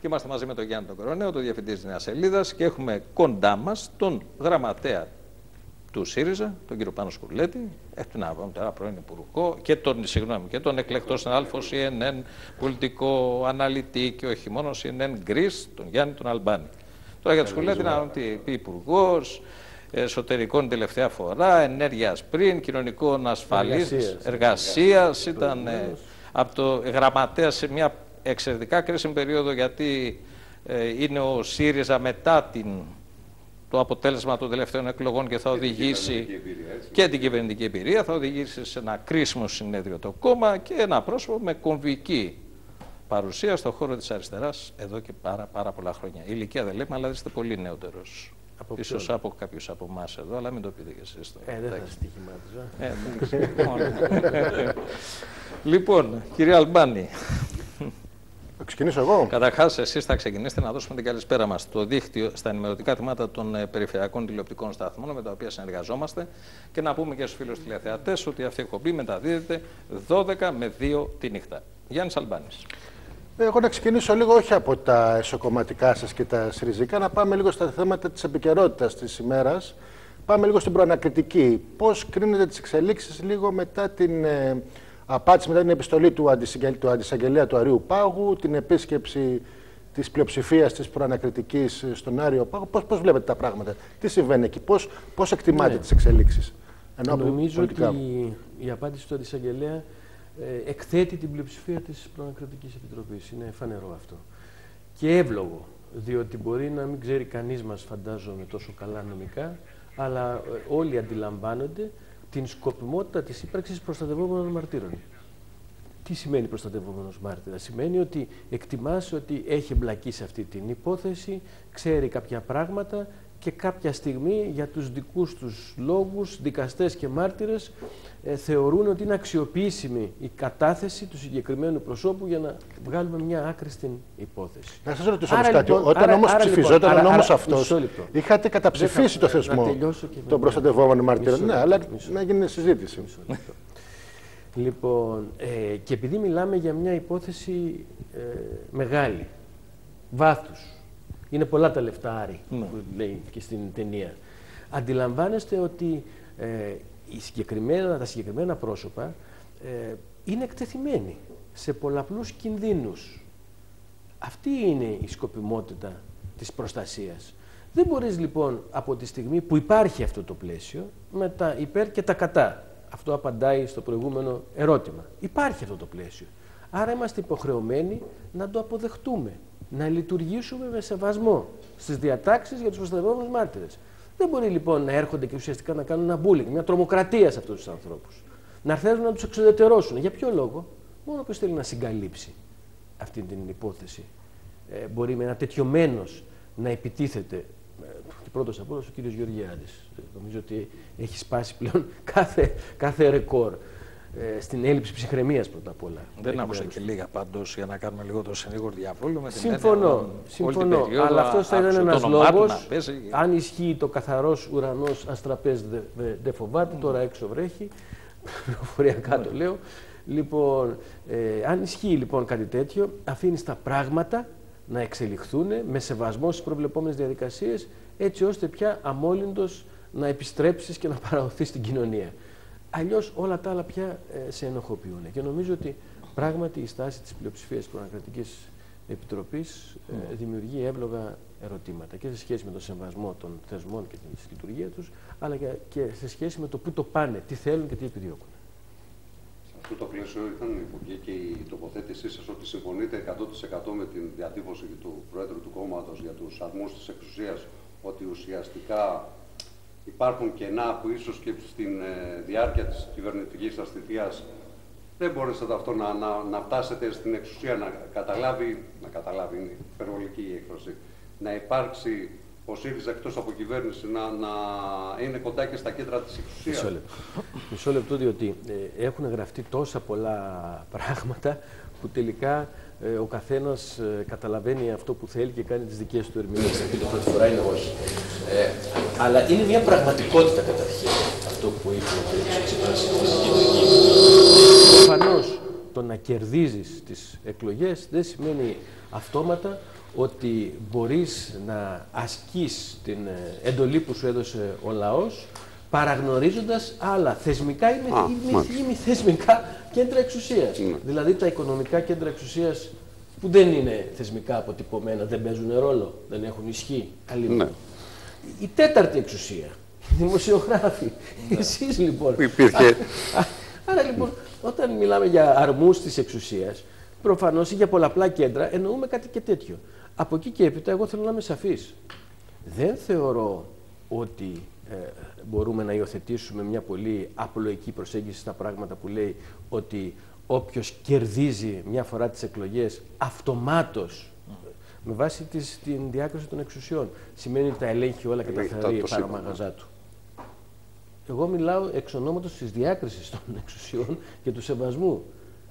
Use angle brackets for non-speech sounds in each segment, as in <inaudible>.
Και είμαστε μαζί με τον Γιάννη τον Κορονέο, τον διευθυντή της Νέας Σελίδας και έχουμε κοντά μας τον γραμματέα του ΣΥΡΙΖΑ, τον κύριο Πάνος Σκουρλέτη, έχει να πούμε τώρα πρώην Υπουργό και τον, συγγνώμη, και τον εκλεκτό συνάδελφο CNN, πολιτικό αναλυτή και όχι μόνο CNN Greece, τον Γιάννη τον Αλμπάνη. Τώρα για τον Σκουρλέτη να δούμε τι πει Υπουργός, εσωτερικών τελευταία φορά, ενέργειας πριν, κοινωνικών ασφαλής, εργασίας. Ήταν ε, από το γραμματέα σε μια εξαιρετικά κρίσιμη περίοδο γιατί ε, είναι ο ΣΥΡΙΖΑ μετά την το αποτέλεσμα των τελευταίων εκλογών και θα οδηγήσει και την κυβερνητική εμπειρία, θα οδηγήσει σε ένα κρίσιμο συνέδριο το κόμμα και ένα πρόσωπο με κομβική παρουσία στον χώρο της αριστεράς εδώ και πάρα, πάρα πολλά χρόνια. Η ηλικία δεν λέμε, αλλά είστε πολύ νεότερος. Από Ίσως ποιον; από κάποιους από εμάς εδώ, αλλά μην το πείτε και εσείς. Ε, δεν θα στοιχημάτιζα. Ε, <laughs> λοιπόν, κύριε Αλμπάνη, θα ξεκινήσω εγώ. Καταρχάς, εσείς θα ξεκινήσετε να δώσουμε την καλησπέρα μας στο δίκτυο, στα ενημερωτικά τμήματα των ε, περιφερειακών τηλεοπτικών σταθμών με τα οποία συνεργαζόμαστε και να πούμε και στους φίλους τηλεθεατές ότι αυτή η εκπομπή μεταδίδεται 12 με 2 τη νύχτα. Γιάννης Αλμπάνης. Εγώ να ξεκινήσω λίγο όχι από τα εσωκομματικά σας και τα σριζικά, να πάμε λίγο στα θέματα της επικαιρότητας της ημέρας. Πάμε λίγο στην προανακριτική. Πώς κρίνετε τις εξελίξεις λίγο μετά την ε, απάντηση μετά την επιστολή του, αντισυγγελ... του αντισαγγελέα του Αρίου Πάγου, την επίσκεψη της πλειοψηφίας της προανακριτικής στον Άριο Πάγο. Πώς πώς βλέπετε τα πράγματα, τι συμβαίνει εκεί, πώς πώς εκτιμάτε ναι. τις εξελίξεις. Νομίζω ότι η, η απάντηση του αντισαγγελέα ε, εκθέτει την πλειοψηφία της προανακριτικής επιτροπής. Είναι φανερό αυτό. Και εύλογο, διότι μπορεί να μην ξέρει κανείς μας, φαντάζομαι, τόσο καλά νομικά, αλλά ε, όλοι αντιλαμβάνονται την σκοπιμότητα της ύπαρξης προστατευόμενων μαρτύρων. Τι σημαίνει προστατευόμενος μάρτυρας; Σημαίνει ότι εκτιμάς ότι έχει εμπλακεί σε αυτή την υπόθεση, ξέρει κάποια πράγματα και κάποια στιγμή για τους δικούς τους λόγους, δικαστές και μάρτυρες, ε, θεωρούν ότι είναι αξιοποιήσιμη η κατάθεση του συγκεκριμένου προσώπου για να βγάλουμε μια άκρη στην υπόθεση. Να σας ρωτήσω όμως κάτι. Λοιπόν, Όταν όμως ψηφιζόταν λοιπόν, ο νόμος αυτός, είχατε καταψηφίσει το θεσμό των προστατευόμενων μαρτύρων. Ναι, αλλά να γίνει συζήτηση. Λοιπόν, ε, και επειδή μιλάμε για μια υπόθεση ε, μεγάλη, βάθους, είναι πολλά τα λεφτά Άρη, ναι. που λέει και στην ταινία. Αντιλαμβάνεστε ότι ε, οι συγκεκριμένα, τα συγκεκριμένα πρόσωπα ε, είναι εκτεθειμένοι σε πολλαπλούς κινδύνους. Αυτή είναι η σκοπιμότητα της προστασίας. Δεν μπορείς λοιπόν από τη στιγμή που υπάρχει αυτό το πλαίσιο με τα υπέρ και τα κατά. Αυτό απαντάει στο προηγούμενο ερώτημα. Υπάρχει αυτό το πλαίσιο. Άρα είμαστε υποχρεωμένοι να το αποδεχτούμε να λειτουργήσουμε με σεβασμό στις διατάξεις για τους προστατευόμενους μάρτυρες. Δεν μπορεί λοιπόν να έρχονται και ουσιαστικά να κάνουν ένα μπούλινγκ, μια τρομοκρατία σε αυτούς τους ανθρώπους. Να έρθουν να τους εξοδετερώσουν. Για ποιο λόγο, μόνο ποιος θέλει να συγκαλύψει αυτή την υπόθεση. Ε, μπορεί με ένα τέτοιο μένος να επιτίθεται. Ε, και πρώτος απ' όλα ο κύριος Γεωργιάδης. Ε, νομίζω ότι έχει σπάσει πλέον κάθε, κάθε ρεκόρ ε, στην έλλειψη ψυχραιμίας πρώτα απ' όλα. Δεν άκουσα και λίγα πάντως για να κάνουμε λίγο το συνήγορο διαβόλου. Με συμφωνώ, την συμφωνώ. Περίοδο, αλλά αυτός θα ήταν ένας λόγος. Αν ισχύει το καθαρός ουρανός αστραπές δεν φοβάται, τώρα έξω βρέχει. Πληροφοριακά το λέω. Λοιπόν, ε, αν ισχύει λοιπόν κάτι τέτοιο, αφήνεις τα πράγματα να εξελιχθούν με σεβασμό στις προβλεπόμενες διαδικασίες, έτσι ώστε πια αμόλυντος να επιστρέψεις και να παραδοθεί στην κοινωνία. Αλλιώς όλα τα άλλα πια ε, σε ενοχοποιούν. Και νομίζω ότι πράγματι η στάση της πλειοψηφίας της Προνακρατική Επιτροπής ε, ναι. δημιουργεί εύλογα ερωτήματα και σε σχέση με το σεβασμό των θεσμών και τη λειτουργία τους, αλλά και σε σχέση με το πού το πάνε, τι θέλουν και τι επιδιώκουν. Σε αυτό το πλαίσιο ήταν Υπουργέ και η τοποθέτησή σας ότι συμφωνείτε 100% με την διατύπωση του Πρόεδρου του κόμματος για τους αρμούς της εξουσίας ότι ουσιαστικά υπάρχουν κενά που ίσως και στην ε, διάρκεια της κυβερνητικής σας θητείας δεν μπορέσατε αυτό να, να, να φτάσετε στην εξουσία να καταλάβει, να καταλάβει είναι υπερβολική η έκφραση, να υπάρξει ο ΣΥΡΙΖΑ εκτός από κυβέρνηση να, να είναι κοντά και στα κέντρα της εξουσίας. Μισό λεπτό, Μισό λεπτό διότι ε, έχουν γραφτεί τόσα πολλά πράγματα που τελικά ε, ο καθένας ε, καταλαβαίνει αυτό που θέλει και κάνει τις δικές του ερμηνείες. Και το πρώτη φορά είναι όχι. Ε, αλλά είναι μια πραγματικότητα καταρχήν αυτό που είπε ο κ. Τσίπρας Προφανώς το να κερδίζεις τις εκλογές δεν σημαίνει αυτόματα ότι μπορείς να ασκείς την ε, εντολή που σου έδωσε ο λαός παραγνωρίζοντας άλλα θεσμικά ή, μη, Α, ή μη- μάλιστα. ή μη θεσμικά κέντρα εξουσίας. Ναι. Δηλαδή τα οικονομικά κέντρα εξουσίας που δεν είναι θεσμικά αποτυπωμένα, δεν παίζουν ρόλο, δεν έχουν ισχύ. Αλλήμον. Ναι. Η τέταρτη εξουσία, οι δημοσιογράφοι, εσείς λοιπόν. Υπήρχε. Α- Άρα λοιπόν, όταν μιλάμε για αρμούς της εξουσίας, προφανώς ή για πολλαπλά κέντρα, εννοούμε κάτι και τέτοιο. Από εκεί και έπειτα, εγώ θέλω να είμαι σαφής. Δεν θεωρώ ότι ε, μπορούμε να υιοθετήσουμε μια πολύ απλοϊκή προσέγγιση στα πράγματα που λέει ότι όποιος κερδίζει μια φορά τις εκλογές αυτομάτως με βάση της, την διάκριση των εξουσιών σημαίνει ότι τα ελέγχει όλα και τα Ελέγχει τα- θεωρεί το πάρα σύμπαν. μαγαζά του. Εγώ μιλάω εξ ονόματος της διάκρισης των <laughs> εξουσιών και του σεβασμού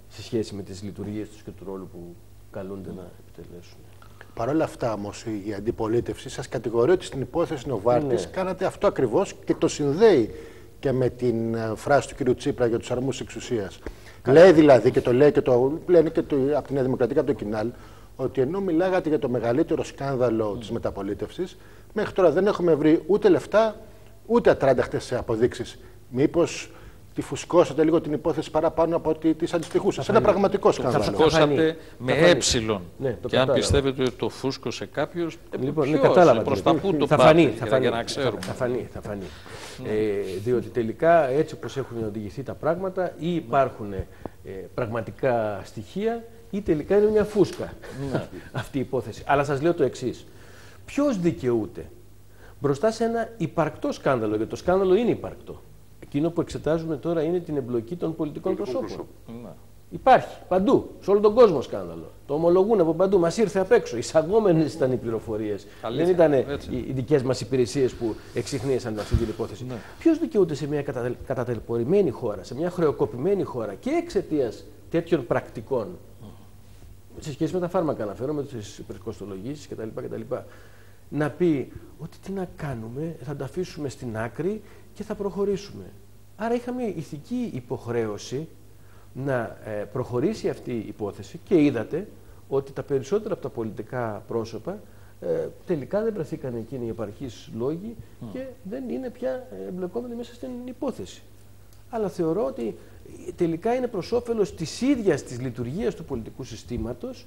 σε σχέση με τις λειτουργίες τους και του ρόλου που καλούνται να επιτελέσουν. Παρ' όλα αυτά όμως η αντιπολίτευση σας κατηγορεί ότι στην υπόθεση Νοβάρτης Ναι. κάνατε αυτό ακριβώς και το συνδέει και με την ε, φράση του κ. Τσίπρα για τους αρμούς εξουσίας. Λέει δηλαδή και το λέει και το λένε και το, από τη Νέα Δημοκρατία και από το Κινάλ ότι ενώ μιλάγατε για το μεγαλύτερο σκάνδαλο της μεταπολίτευσης, μέχρι τώρα δεν έχουμε βρει ούτε λεφτά ούτε ατράνταχτες αποδείξεις. Μήπως τη φουσκώσατε λίγο την υπόθεση παραπάνω από ότι της αντιστοιχούσε. Σε ένα φανεί. πραγματικό Θα σκάνδαλο. φανεί. Φουσκώσατε με Θα φανεί. έψιλον. Ναι, το και αν κατάλαβα. πιστεύετε ότι το φούσκωσε κάποιος. Λοιπόν, ναι, κατάλαβα. Προς τι τα λέτε. πού το θα πάτε, φανεί, για, θα να- φανεί, για να θα, ξέρουμε. θα φανεί, θα φανεί. Ε, διότι τελικά έτσι όπως έχουν οδηγηθεί τα πράγματα ή υπάρχουν ε, πραγματικά στοιχεία ή τελικά είναι μια φούσκα <laughs> αυτή η υπόθεση. Αλλά σας λέω το εξής. Ποιος δικαιούται μπροστά σε ένα υπαρκτό σκάνδαλο, γιατί το σκάνδαλο είναι υπαρκτό. Εκείνο που εξετάζουμε τώρα είναι την εμπλοκή των πολιτικών προσώπων. Ναι. Υπάρχει παντού, σε όλο τον κόσμο σκάνδαλο. Το ομολογούν από παντού. Μας ήρθε απ' έξω. Εισαγόμενες ήταν οι πληροφορίες. Αλήθεια, Δεν ήταν έτσι. οι, οι δικές μας υπηρεσίες που εξυχνίασαν αυτή την υπόθεση. Ναι. Ποιος δικαιούται σε μια κατα- κατατελπωρημένη χώρα, σε μια χρεοκοπημένη χώρα και εξαιτίας τέτοιων πρακτικών; Σε σχέση με τα φάρμακα, αναφέρομαι τις υπερκοστολογήσεις κτλ, κτλ. Να πει ότι τι να κάνουμε, θα τα αφήσουμε στην άκρη και θα προχωρήσουμε. Άρα είχαμε ηθική υποχρέωση να ε, προχωρήσει αυτή η υπόθεση και είδατε ότι τα περισσότερα από τα πολιτικά πρόσωπα ε, τελικά δεν βρεθήκαν εκείνοι οι επαρκείς λόγοι και δεν είναι πια ε, εμπλεκόμενοι μέσα στην υπόθεση. Αλλά θεωρώ ότι ε, τελικά είναι προς όφελος της ίδιας της λειτουργίας του πολιτικού συστήματος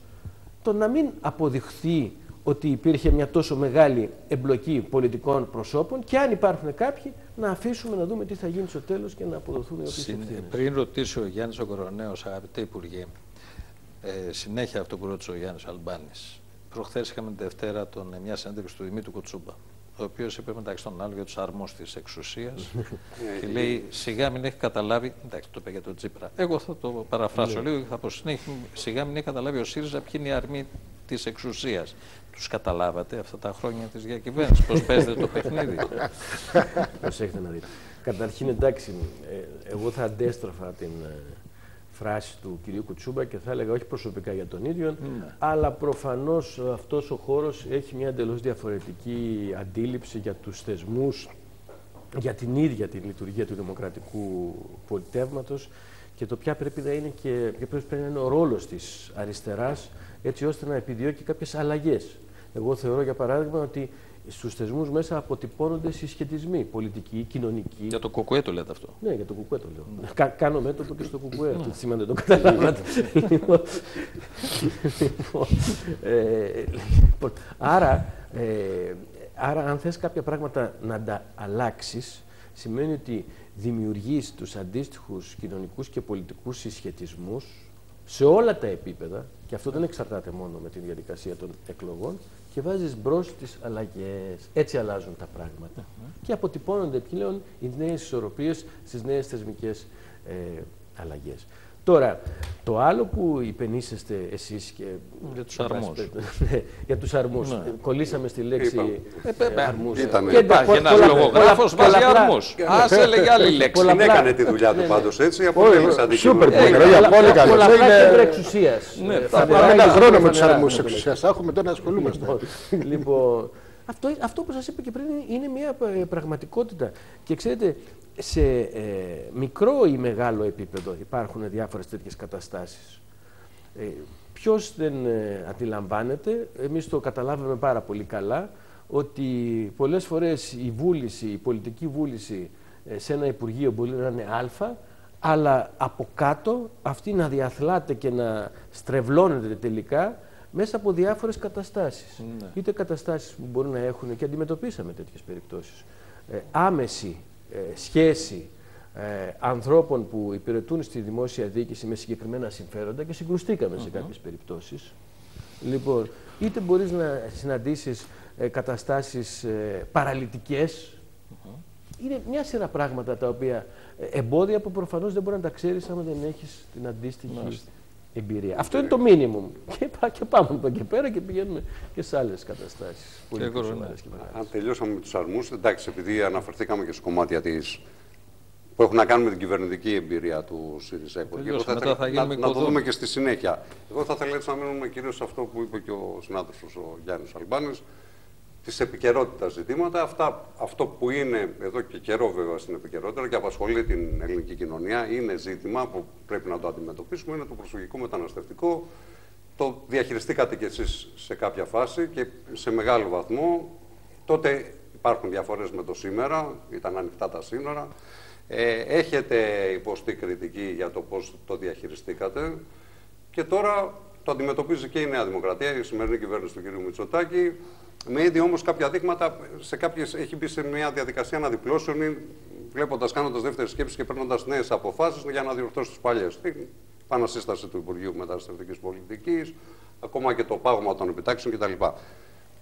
το να μην αποδειχθεί ότι υπήρχε μια τόσο μεγάλη εμπλοκή πολιτικών προσώπων και αν υπάρχουν κάποιοι να αφήσουμε να δούμε τι θα γίνει στο τέλος και να αποδοθούν οι οποίες Συν- ευθύνες. Πριν ρωτήσει ο Γιάννης ο Κοροναίος, αγαπητέ Υπουργέ, ε, συνέχεια αυτό που ρώτησε ο Γιάννης Αλμπάνης. Προχθές είχαμε τη Δευτέρα τον, ε, μια συνέντευξη του Δημήτρου Κοτσούμπα, ο οποίος είπε μεταξύ των άλλων για τους αρμούς της εξουσίας <laughs> και λέει σιγά μην έχει καταλάβει, εντάξει το είπε για τον Τσίπρα, εγώ θα το παραφράσω λίγο και θα πω «Συνέχεια, σιγά μην έχει καταλάβει ο ΣΥΡΙΖΑ ποιοι είναι οι αρμοί της εξουσίας. Τους καταλάβατε αυτά τα χρόνια της διακυβέρνησης, πώς παίζετε το παιχνίδι. Προσέχετε να δείτε. Καταρχήν, εντάξει, ε, εγώ θα αντέστροφα την ε, φράση του κυρίου Κουτσούμπα και θα έλεγα όχι προσωπικά για τον ίδιο, αλλά προφανώς ε, αυτός ο χώρος έχει μια εντελώς διαφορετική αντίληψη για τους θεσμούς, για την ίδια τη λειτουργία του δημοκρατικού πολιτεύματος και το ποια πρέπει να είναι και ποια πρέπει να είναι ο ρόλος της αριστεράς έτσι ώστε να επιδιώκει κάποιες αλλαγές. Εγώ θεωρώ για παράδειγμα ότι στους θεσμούς μέσα αποτυπώνονται συσχετισμοί πολιτικοί, κοινωνικοί. για το κοκουέ το λέτε αυτό. Ναι, για το κουκουέ το λέω. Κα, κάνω μέτωπο και στο κουκουέ. Αυτό τι σημαίνει, δεν το καταλάβατε. Λοιπόν, λοιπόν, ε, λοιπόν, άρα, ε, άρα, αν θες κάποια πράγματα να τα αλλάξεις, σημαίνει ότι δημιουργείς τους αντίστοιχους κοινωνικούς και πολιτικούς συσχετισμούς σε όλα τα επίπεδα, και αυτό δεν εξαρτάται μόνο με τη διαδικασία των εκλογών, και βάζεις μπρος τις αλλαγές. Έτσι αλλάζουν τα πράγματα. Και αποτυπώνονται πλέον οι νέες ισορροπίες στις νέες θεσμικές ε, αλλαγές. Τώρα, το άλλο που υπενήσεστε εσείς και... Για τους εν πάση αρμούς. περιπτώσει, ναι, για τους αρμούς. Ναι. Ε, Κολλήσαμε στη λέξη Είπαμε. ε, αρμούς. Ήτανε. Και Υπάρχει πο- ένας πολλα- λογογράφος, πολλα- βάζει πολλαπλά- αρμούς. Ας έλεγε άλλη λέξη. Δεν Πολλαπλά- έκανε τη δουλειά Ναι, του ναι. πάντως έτσι, αποτέλεσε αντικείμενο. Σούπερ, Ε, πολύ Πολλα- ωραία, πολύ πολλα- καλό. Πολλαπλά Είναι- κέντρα εξουσίας. Ναι, Ε, θα φανερά Πάμε ένας και χρόνο με του φανερά, αρμούς ναι, εξουσία. Θα έχουμε τώρα να ασχολούμαστε. Λοιπόν, λοιπόν, αυτό, αυτό που σας είπα και πριν είναι μια ε, πραγματικότητα. Και ξέρετε, σε ε, μικρό ή μεγάλο επίπεδο υπάρχουν διάφορες τέτοιες καταστάσεις. Ε, ποιος δεν ε, αντιλαμβάνεται, εμείς το καταλάβαμε πάρα πολύ καλά, ότι πολλές φορές η βούληση, η πολιτική βούληση ε, σε ένα Υπουργείο μπορεί να είναι α, αλλά από κάτω αυτή να διαθλάται και να στρεβλώνεται τελικά μέσα από διάφορες καταστάσεις. Ναι. Είτε καταστάσεις που μπορεί να έχουν και αντιμετωπίσαμε τέτοιες περιπτώσεις. Ε, άμεση ε, σχέση ε, ανθρώπων που υπηρετούν στη δημόσια διοίκηση με συγκεκριμένα συμφέροντα και συγκρουστήκαμε σε κάποιες περιπτώσεις. Λοιπόν, είτε μπορείς να συναντήσεις ε, καταστάσεις ε, παραλυτικές, είναι μια σειρά πράγματα τα οποία ε, εμπόδια που προφανώς δεν μπορεί να τα ξέρεις άμα δεν έχεις την αντίστοιχη Μάλιστα. Εμπειρία. Αυτό είναι το μίνιμουμ. Και, πά- και πάμε από εκεί πέρα και πηγαίνουμε και σε άλλες καταστάσεις. Πολύ εγώ, πιο ναι. σοβαρές και μεγάλες. Αν τελειώσαμε με τους αρμούς, εντάξει, επειδή αναφερθήκαμε και σε κομμάτια της που έχουν να κάνουν με την κυβερνητική εμπειρία του ΣΥΡΙΖΑ Υπουργείου. Τελειώσαμε, ήθελα μετά θα να, γίνουμε να το οικοδόμοι. δούμε και στη συνέχεια. Εγώ θα ήθελα έτσι να μείνουμε κυρίως σε αυτό που είπε και ο συνάδελφος ο Γιάννης Αλμπάνης, της επικαιρότητας ζητήματα. Αυτά, αυτό που είναι εδώ και καιρό βέβαια στην επικαιρότητα και απασχολεί την ελληνική κοινωνία, είναι ζήτημα που πρέπει να το αντιμετωπίσουμε, είναι το προσφυγικό μεταναστευτικό. Το διαχειριστήκατε κι εσείς σε κάποια φάση και σε μεγάλο βαθμό. Τότε υπάρχουν διαφορές με το σήμερα, ήταν ανοιχτά τα σύνορα. Ε, έχετε υποστεί κριτική για το πώς το διαχειριστήκατε και τώρα το αντιμετωπίζει και η Νέα Δημοκρατία, η σημερινή κυβέρνηση του κ. Μητσοτάκη. Με ήδη όμως κάποια δείγματα, σε κάποιες, έχει μπει σε μια διαδικασία αναδιπλώσεων, ή βλέποντας, κάνοντας δεύτερη σκέψη και παίρνοντας νέες αποφάσεις για να διορθώσει τις παλιές. Την επανασύσταση του Υπουργείου Μεταναστευτικής Πολιτικής, ακόμα και το πάγωμα των επιτάξεων κτλ.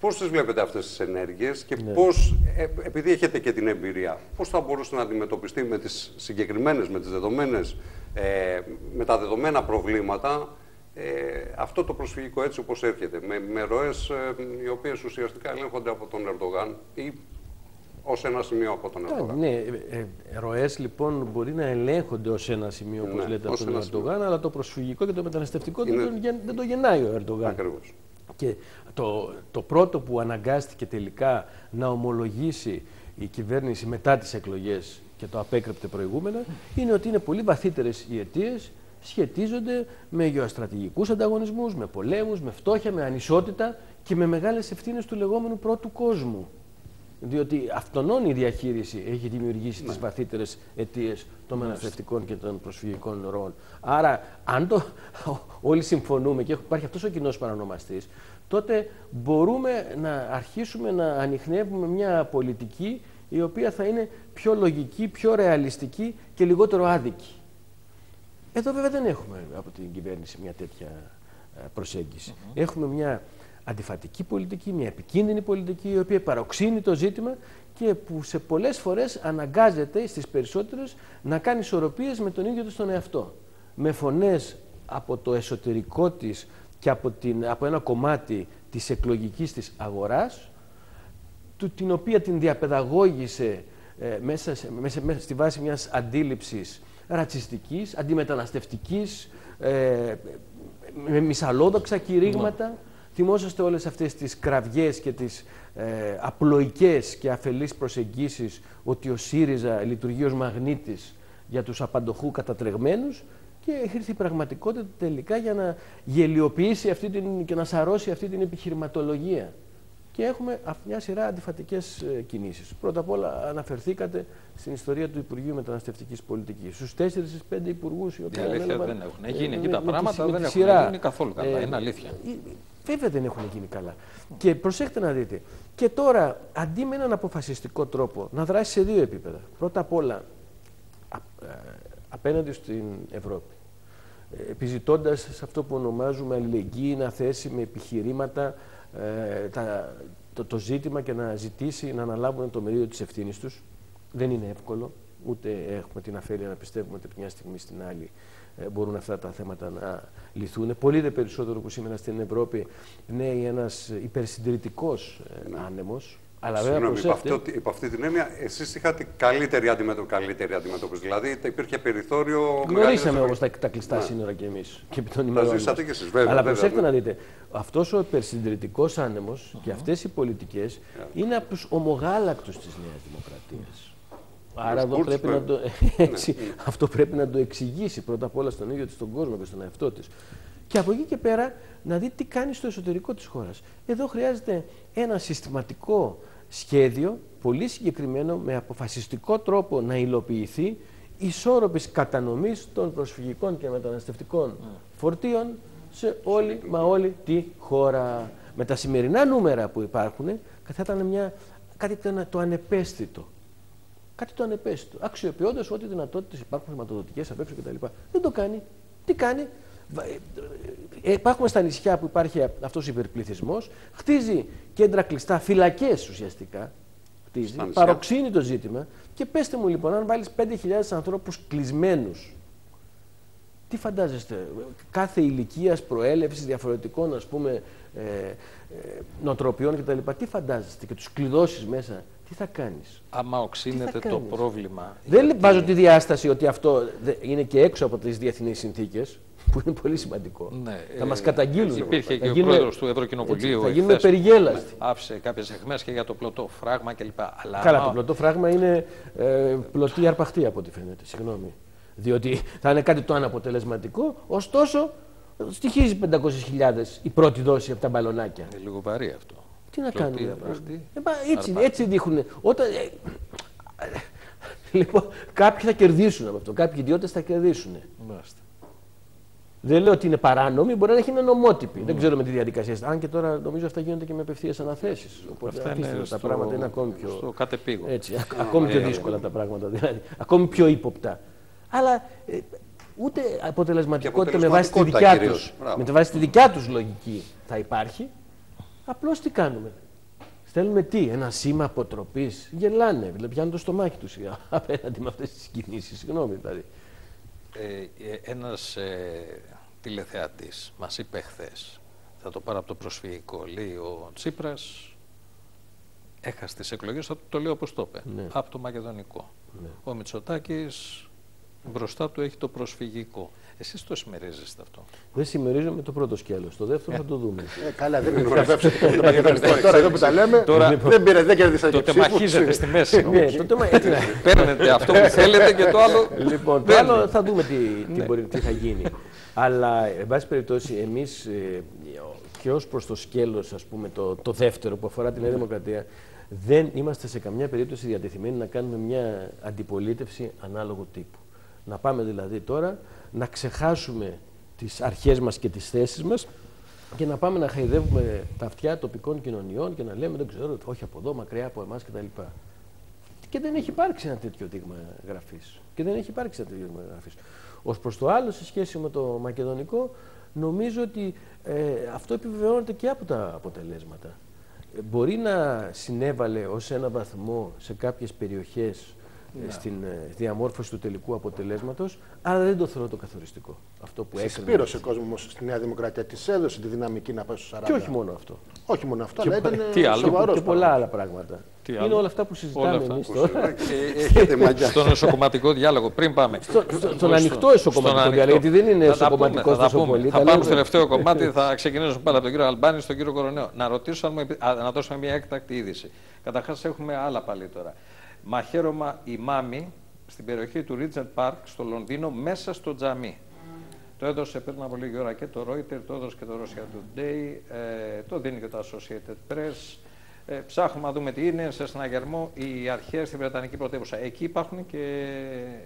Πώς τις βλέπετε αυτές τις ενέργειες και Ναι. πώς, ε, επειδή έχετε και την εμπειρία, πώς θα μπορούσε να αντιμετωπιστεί με τις συγκεκριμένες, με, τις δεδομένες, ε, με τα δεδομένα προβλήματα ε, αυτό το προσφυγικό έτσι όπως έρχεται, με, με ροές ε, οι οποίες ουσιαστικά ελέγχονται από τον Ερντογάν ή ως ένα σημείο από τον Α, Ερντογάν. Ναι, ε, ε, ροές λοιπόν μπορεί να ελέγχονται ως ένα σημείο, όπως Ναι, λέτε, από ως τον ένα Ερντογάν, αλλά το προσφυγικό και το μεταναστευτικό Είναι- δεν, τον, γεν- δεν το γεννάει ο Ερντογάν. Ακριβώς. Και το, το πρώτο που αναγκάστηκε τελικά να ομολογήσει η κυβέρνηση μετά τις εκλογές και το απέκρεπτε προηγούμενα είναι ότι είναι πολύ βαθύτερες οι αιτίες σχετίζονται με γεωστρατηγικούς ανταγωνισμούς, με πολέμους, με φτώχεια, με ανισότητα και με μεγάλες ευθύνες του λεγόμενου πρώτου κόσμου. Διότι αυτονών η διαχείριση έχει δημιουργήσει τις βαθύτερες αιτίες των μεταναστευτικών και των προσφυγικών ροών. Άρα, αν το, <laughs> όλοι συμφωνούμε και υπάρχει αυτός ο κοινός παρανομαστής, τότε μπορούμε να αρχίσουμε να ανοιχνεύουμε μια πολιτική η οποία θα είναι πιο λογική, πιο ρεαλιστική και λιγότερο άδικη. Εδώ βέβαια δεν έχουμε από την κυβέρνηση μια τέτοια ε, προσέγγιση. Έχουμε μια αντιφατική πολιτική, μια επικίνδυνη πολιτική, η οποία παροξύνει το ζήτημα και που σε πολλές φορές αναγκάζεται στις περισσότερες να κάνει ισορροπίες με τον ίδιο της τον εαυτό. Με φωνές από το εσωτερικό της και από, την, από ένα κομμάτι της εκλογικής της αγοράς, του, την οποία την διαπαιδαγώγησε ε, μέσα, σε- μέσα, μέσα στη βάση μιας αντίληψης ρατσιστικής, αντιμεταναστευτικής, ε, με μυσαλόδοξα κηρύγματα. Θυμόσαστε όλες αυτές τις κραυγές και τις ε, απλοϊκές και αφελείς προσεγγίσεις ότι ο ΣΥΡΙΖΑ λειτουργεί ως μαγνήτης για τους απαντοχού κατατρεγμένους και ήρθε η πραγματικότητα τελικά για να γελιοποιήσει αυτή την, και να σαρώσει αυτή την επιχειρηματολογία. Και έχουμε αυ- μια σειρά αντιφατικές κινήσεις. Πρώτα απ' όλα, αναφερθήκατε στην ιστορία του Υπουργείου Μεταναστευτικής Πολιτικής. Στους 4-5 υπουργούς οι οποίοι. Η αλήθεια ανέλαβαν, δεν έχουν ε, γίνει. Εκεί με- τα με τη- πράγματα με δεν τη έχουν σειρά. γίνει καθόλου καλά. Είναι αλήθεια. ε, Βέβαια δεν έχουν γίνει καλά. Και προσέχτε να δείτε. Και τώρα, αντί με έναν αποφασιστικό τρόπο να δράσει σε δύο επίπεδα. Πρώτα απ' όλα, α- ε, απέναντι στην Ευρώπη. Ε, Επιζητώντας σε αυτό που ονομάζουμε αλληλεγγύη να θέσει με επιχειρήματα ε, τα, το, το ζήτημα και να ζητήσει να αναλάβουν το μερίδιο της ευθύνης τους. Δεν είναι εύκολο, ούτε έχουμε την αφέλεια να πιστεύουμε ότι από μια στιγμή στην άλλη ε, μπορούν αυτά τα θέματα να λυθούν. Πολύ δε περισσότερο που σήμερα στην Ευρώπη νέει ένας υπερσυντηρητικός ε, άνεμος. Αλλά βέβαια Συγγνώμη, υπ' προσέξτε, αυτό- υπ' αυτή την έννοια, εσείς είχατε καλύτερη αντιμετώπιση. Καλύτερη αντιμετώπιση. Δηλαδή υπήρχε περιθώριο. Γνωρίσαμε μεγαλύτερης- όμως τα, τα κλειστά Ναι. σύνορα κι εμείς και επί των ημερών. ζήσατε μας. κι εσείς, βέβαια, Αλλά βέβαια, προσέξτε ναι. να δείτε, αυτός ο υπερσυντηρητικός άνεμος και αυτές οι πολιτικές είναι από τους ομογάλακτους της Νέας Δημοκρατίας. Άρα εδώ Κούρτς, πρέπει να το, βέβαια. <laughs> έτσι, αυτό πρέπει να το εξηγήσει πρώτα απ' όλα στον ίδιο της τον κόσμο και στον εαυτό της. Και από εκεί και πέρα να δει τι κάνει στο εσωτερικό της χώρας. Εδώ χρειάζεται ένα συστηματικό σχέδιο, πολύ συγκεκριμένο, με αποφασιστικό τρόπο να υλοποιηθεί, ισόρροπης κατανομής των προσφυγικών και μεταναστευτικών φορτίων σε όλη, μα όλη τη χώρα. Με τα σημερινά νούμερα που υπάρχουν, θα ήταν μια, κάτι το, το ανεπαίσθητο. Κάτι το ανεπαίσθητο. Αξιοποιώντας ό,τι δυνατότητες υπάρχουν χρηματοδοτικές απ' έξω κτλ. Δεν το κάνει. Τι κάνει; Ε, υπάρχουν στα νησιά που υπάρχει αυτός ο υπερπληθυσμός, χτίζει κέντρα κλειστά, φυλακές ουσιαστικά, χτίζει, παροξύνει το ζήτημα και πέστε μου λοιπόν, αν βάλεις 5.000 ανθρώπους κλεισμένους, τι φαντάζεστε, κάθε ηλικίας προέλευσης διαφορετικών ας πούμε ε, ε, νοοτροπιών κτλ. Τι φαντάζεστε και τους κλειδώσεις μέσα, τι θα κάνεις; Άμα οξύνεται το πρόβλημα. Δεν γιατί... βάζω τη διάσταση ότι αυτό είναι και έξω από τις διεθνείς συνθήκες, που είναι πολύ σημαντικό. Ναι, θα ε, μα καταγγείλουν. Υπήρχε και γίνουμε, ο πρόεδρος του Ευρωκοινοβουλίου. Θα γίνουμε περιγέλαστοι. Άφησε κάποιες αιχμές και για το πλωτό φράγμα κλπ. Αλλά Καλά, άμα... το πλωτό φράγμα είναι ε, πλωτή αρπαχτή από ό,τι φαίνεται. Συγγνώμη. Διότι θα είναι κάτι το αναποτελεσματικό, ωστόσο στοιχίζει 500.000 η πρώτη δόση από τα μπαλονάκια. Είναι λίγο βαρύ αυτό. Τι να κάνουμε. Ε, έτσι, έτσι δείχνουν. Όταν, ε, λοιπόν, κάποιοι θα κερδίσουν από αυτό. Κάποιοι ιδιώτες θα κερδίσουν. Μάλιστα. Δεν λέω ότι είναι παράνομη, μπορεί να έχει ένα νομότυπη. Mm. Δεν ξέρω με τη διαδικασία. Αν και τώρα νομίζω αυτά γίνονται και με απευθείας αναθέσεις. Οπότε αυτά είναι τα πράγματα είναι ακόμη πιο. Στο κατεπήγον. Έτσι, ακόμη πιο δύσκολα τα πράγματα. Δηλαδή, ακόμη πιο ύποπτα. Αλλά ε, ούτε αποτελεσματικότητα με βάση τη δικιά του με βάση τη δικιά τους λογική θα υπάρχει. Απλώς τι κάνουμε. Στέλνουμε τι, ένα σήμα αποτροπής. Γελάνε, δηλαδή πιάνουν το στομάχι τους <laughs> απέναντι με αυτές τις κινήσεις. Συγγνώμη δηλαδή. Ε, ε, ένας ε, τηλεθεατής μας είπε χθες, θα το πάρω από το προσφυγικό, λέει ο Τσίπρας έχασε τις εκλογές, θα το λέω όπως το είπε, ναι. από το Μακεδονικό. Ναι. Ο Μητσοτάκης μπροστά του έχει το προσφυγικό. Εσείς το συμμερίζεστε αυτό. Δεν συμμερίζομαι το πρώτο σκέλος. Το δεύτερο θα το δούμε. Ε, καλά, δεν είναι Τώρα εδώ που τα λέμε, τώρα, δεν πήρε, δεν κερδίσατε Τότε μαχίζετε στη μέση. ναι, Παίρνετε αυτό που θέλετε και το άλλο. Λοιπόν, το άλλο θα δούμε τι, τι, μπορεί, τι θα γίνει. Αλλά, εν πάση περιπτώσει, εμείς ε, και ως προς το σκέλος, ας πούμε, το, το δεύτερο που αφορά την Νέα Δημοκρατία, δεν είμαστε σε καμιά περίπτωση διατεθειμένοι να κάνουμε μια αντιπολίτευση ανάλογου τύπου. Να πάμε δηλαδή τώρα να ξεχάσουμε τις αρχές μας και τις θέσεις μας και να πάμε να χαϊδεύουμε τα αυτιά τοπικών κοινωνιών και να λέμε δεν ξέρω, όχι από εδώ, μακριά από εμάς κτλ. Και δεν έχει υπάρξει ένα τέτοιο δείγμα γραφής. Και δεν έχει υπάρξει ένα τέτοιο δείγμα γραφής. Ως προς το άλλο, σε σχέση με το μακεδονικό, νομίζω ότι ε, αυτό επιβεβαιώνεται και από τα αποτελέσματα. Ε, μπορεί να συνέβαλε ως ένα βαθμό σε κάποιες περιοχές ναι. στην ε, διαμόρφωση του τελικού αποτελέσματος, αλλά δεν το θεωρώ το καθοριστικό. Αυτό που έκανε. Συσπήρωσε ο κόσμος στη Νέα Δημοκρατία, της έδωσε τη δυναμική να πάει στους 40. Και όχι μόνο αυτό. Όχι μόνο αυτό, αλλά ήταν <laughs> τι άλλο, και πολλά άλλα πράγματα. Τι Είναι όλα αυτά που συζητάμε εμείς τώρα. Έχετε <laughs> μαγιά. Στον εσωκομματικό διάλογο, πριν πάμε. στον ανοιχτό εσωκομματικό διάλογο, γιατί δεν είναι εσωκομματικός τόσο πολύ. Θα πάμε στο τελευταίο κομμάτι, θα <laughs> ξεκινήσουμε πάλι από τον κύριο Αλμπάνη στον κύριο Κορονέο. Να ρωτήσω, να δώσουμε μια έκτακτη είδηση. Καταρχάς, έχουμε άλλα πάλι τώρα μαχαίρωμα ημάμι στην περιοχή του Regent Park στο Λονδίνο μέσα στο τζαμί. Το έδωσε πριν από λίγη ώρα και το Reuters, το έδωσε και το Russia Today, ε, το δίνει και το Associated Press. Ε, ψάχνουμε να δούμε τι είναι σε συναγερμό οι αρχές στη Βρετανική πρωτεύουσα. Εκεί υπάρχουν και,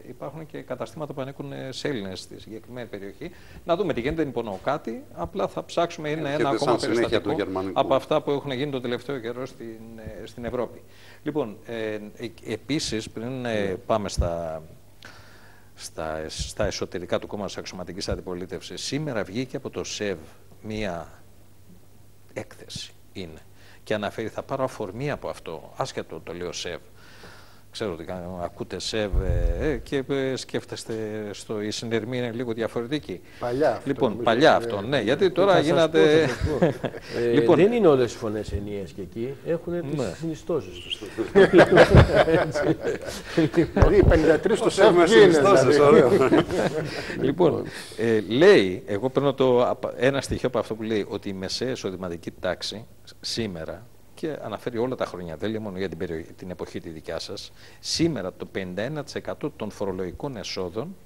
υπάρχουν και καταστήματα που ανήκουν σε Έλληνες στη συγκεκριμένη περιοχή. Να δούμε τι γίνεται, δεν υπονοώ κάτι. Απλά θα ψάξουμε είναι ένα ακόμα περιστατικό από αυτά που έχουν γίνει το τελευταίο καιρό στην, ε, στην Ευρώπη. Λοιπόν, ε, ε, επίσης, πριν ε, πάμε στα, στα, στα εσωτερικά του κόμματος αξιωματικής αντιπολίτευσης, σήμερα βγήκε από το ΣΕΒ μία έκθεση, είναι, και αναφέρει, θα πάρω αφορμή από αυτό, άσχετο το λέω ΣΕΒ, ξέρω ότι ακούτε ΣΕΒ ε, και ε, σκέφτεστε στο, η συνειρμή είναι λίγο διαφορετική. Παλιά αυτό. Λοιπόν, παλιά αυτό, ναι, γιατί τώρα γίνατε... <laughs> ε, λοιπόν, δεν είναι όλες οι φωνές ενιαίες και εκεί, έχουν τις ναι. συνιστώσεις τους. δηλαδή 53 στο ΣΕΒ συνιστώσεις, ωραίο. <laughs> λοιπόν, ε, λέει, εγώ παίρνω το, ένα στοιχείο από αυτό που λέει, ότι η μεσαία εισοδηματική τάξη σήμερα και αναφέρει όλα τα χρόνια, δεν λέει μόνο για την, περιοχή, την εποχή τη δικιά σας, σήμερα το 51% των φορολογικών εσόδων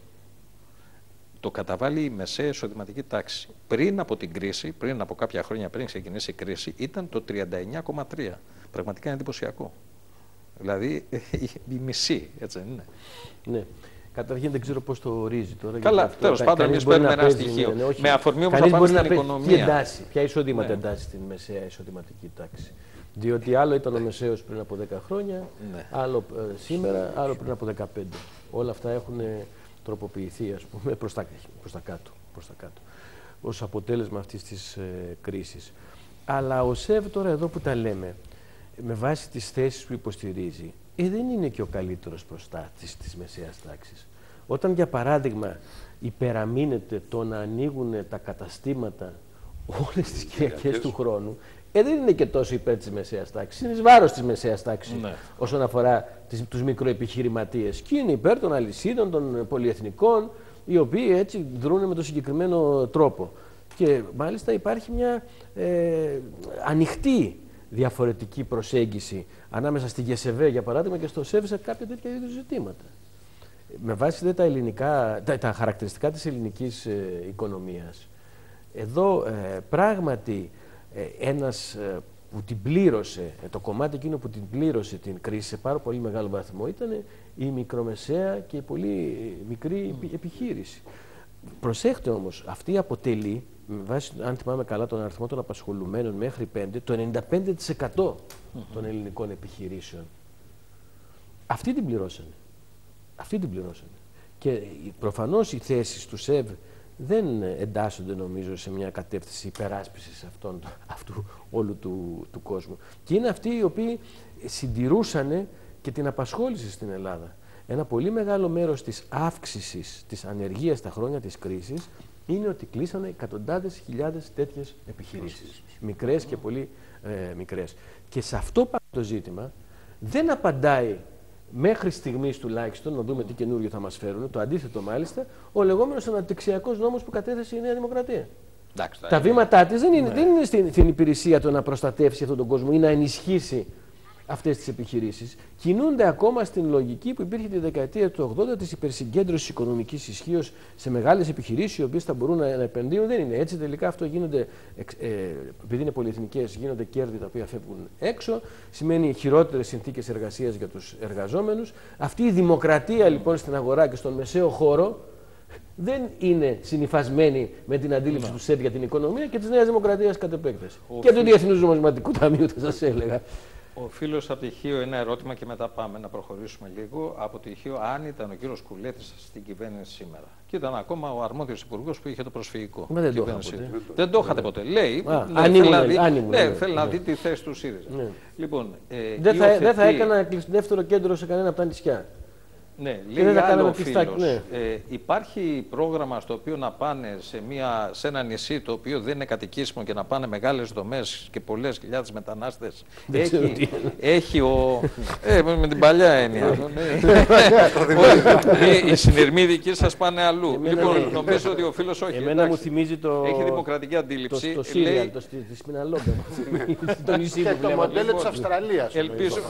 το καταβάλει η μεσαία εισοδηματική τάξη. Πριν από την κρίση, πριν από κάποια χρόνια πριν ξεκινήσει η κρίση, ήταν το 39,3. Πραγματικά είναι εντυπωσιακό. Δηλαδή <laughs> η μισή, έτσι δεν είναι. Ναι. Καταρχήν δεν ξέρω πώς το ορίζει τώρα. Καλά, τέλος πάντων, εμείς παίρνουμε ένα στοιχείο. Ναι, ναι, με αφορμή όμως να πάμε στην οικονομία. Τι εντάσσει, ποια εισοδήματα ναι. εντάσσει στην μεσαία εισοδηματική τάξη. Διότι άλλο ήταν ο μεσαίος πριν από 10 χρόνια, ναι. άλλο ε, σήμερα, άλλο πριν από 15. Όλα αυτά έχουν τροποποιηθεί, ας πούμε, προς τα, προς τα κάτω, προς τα κάτω ως αποτέλεσμα αυτής της ε, κρίσης. Αλλά ο ΣΕΒ τώρα εδώ που τα λέμε, με βάση τις θέσεις που υποστηρίζει, ε, δεν είναι και ο καλύτερος προστάτης της μεσαίας τάξης. Όταν, για παράδειγμα, υπεραμείνεται το να ανοίγουν τα καταστήματα όλες τις Κυριακές του χρόνου, ε, δεν είναι και τόσο υπέρ της μεσαίας τάξης. Είναι εις βάρος της μεσαίας τάξης ναι. όσον αφορά τους μικροεπιχειρηματίες. Και είναι υπέρ των αλυσίδων, των πολυεθνικών, οι οποίοι έτσι δρούν με τον συγκεκριμένο τρόπο. Και μάλιστα υπάρχει μια ε, ανοιχτή διαφορετική προσέγγιση ανάμεσα στη ΓΕΣΕΒΕ για παράδειγμα και στο ΣΕΒ σε κάποια τέτοια είδους ζητήματα. Με βάση δε, τα, ελληνικά, τα, τα χαρακτηριστικά της ελληνικής ε, οικονομίας, εδώ ε, πράγματι ε, ένας ε, που την πλήρωσε, ε, το κομμάτι εκείνο που την πλήρωσε την κρίση σε πάρα πολύ μεγάλο βαθμό ήταν η μικρομεσαία και η πολύ μικρή επιχείρηση. Προσέχτε όμως, αυτή αποτελεί, με βάση, αν θυμάμαι καλά τον αριθμό των απασχολουμένων μέχρι 5, το 95% των ελληνικών επιχειρήσεων. Αυτή την πληρώσανε. Αυτή την πληρώσανε. Και προφανώς οι θέσεις του ΣΕΒ δεν εντάσσονται νομίζω σε μια κατεύθυνση υπεράσπισης αυτών, αυτού όλου του, του κόσμου. Και είναι αυτοί οι οποίοι συντηρούσαν και την απασχόληση στην Ελλάδα. Ένα πολύ μεγάλο μέρος της αύξησης της ανεργίας στα χρόνια της κρίσης είναι ότι κλείσανε εκατοντάδες χιλιάδες τέτοιες επιχειρήσεις. Μικρές και πολύ ε, μικρές. Και σε αυτό το ζήτημα δεν απαντάει μέχρι στιγμής τουλάχιστον, να δούμε τι καινούριο θα μας φέρουν, το αντίθετο μάλιστα, ο λεγόμενος αναπτυξιακός νόμος που κατέθεσε η Νέα Δημοκρατία. τα βήματά της δεν είναι, ναι. δεν είναι στην, στην υπηρεσία του να προστατεύσει αυτόν τον κόσμο ή να ενισχύσει αυτές τις επιχειρήσεις κινούνται ακόμα στην λογική που υπήρχε τη δεκαετία του 80 της υπερσυγκέντρωσης οικονομικής ισχύως σε μεγάλες επιχειρήσεις οι οποίες θα μπορούν να, επενδύουν. Δεν είναι έτσι. Τελικά αυτό γίνεται, ε, επειδή είναι πολυεθνικές, γίνονται κέρδη τα οποία φεύγουν έξω. Σημαίνει χειρότερες συνθήκες εργασίας για τους εργαζόμενους. Αυτή η δημοκρατία λοιπόν στην αγορά και στον μεσαίο χώρο δεν είναι συνυφασμένη με την αντίληψη του ΣΕΔ για την οικονομία και της Νέας Δημοκρατίας κατ' επέκταση. Και του Διεθνούς Νομισματικού Ταμείου, θα σας έλεγα. Ο φίλος από το Χίο ένα ερώτημα και μετά πάμε να προχωρήσουμε λίγο. Από το Χίο, αν ήταν ο κύριος Κουλέτη στην κυβέρνηση σήμερα. Και ήταν ακόμα ο αρμόδιος υπουργός που είχε το προσφυγικό. Μα δεν το είχατε ποτέ. Δεν το είχατε ποτέ. Λέει. Α, ναι, θέλει να δει, ναι, ναι, θέλει να δει τη θέση του ΣΥΡΙΖΑ. Ναι. Λοιπόν, ε, δεν, θα, δεν θα έκανα δεύτερο κέντρο σε κανένα από τα νησιά. Ναι, λέει άλλο φίλος, ναι. ε, υπάρχει πρόγραμμα στο οποίο να πάνε σε, μια, σε ένα νησί το οποίο δεν είναι κατοικήσιμο και να πάνε μεγάλες δομές και πολλές χιλιάδες μετανάστες. Έχει, έχει ο... ε, με την παλιά έννοια. ναι. Οι συνειρμοί δικοί σας πάνε αλλού. Εμένα, λοιπόν, ναι. νομίζω ότι ο φίλος όχι. Εμένα εντάξει, μου θυμίζει το... Έχει δημοκρατική αντίληψη. Το, το Σύριαλ, το, τη Σπιναλόμπα. το νησί που Το μοντέλο της Αυστραλίας.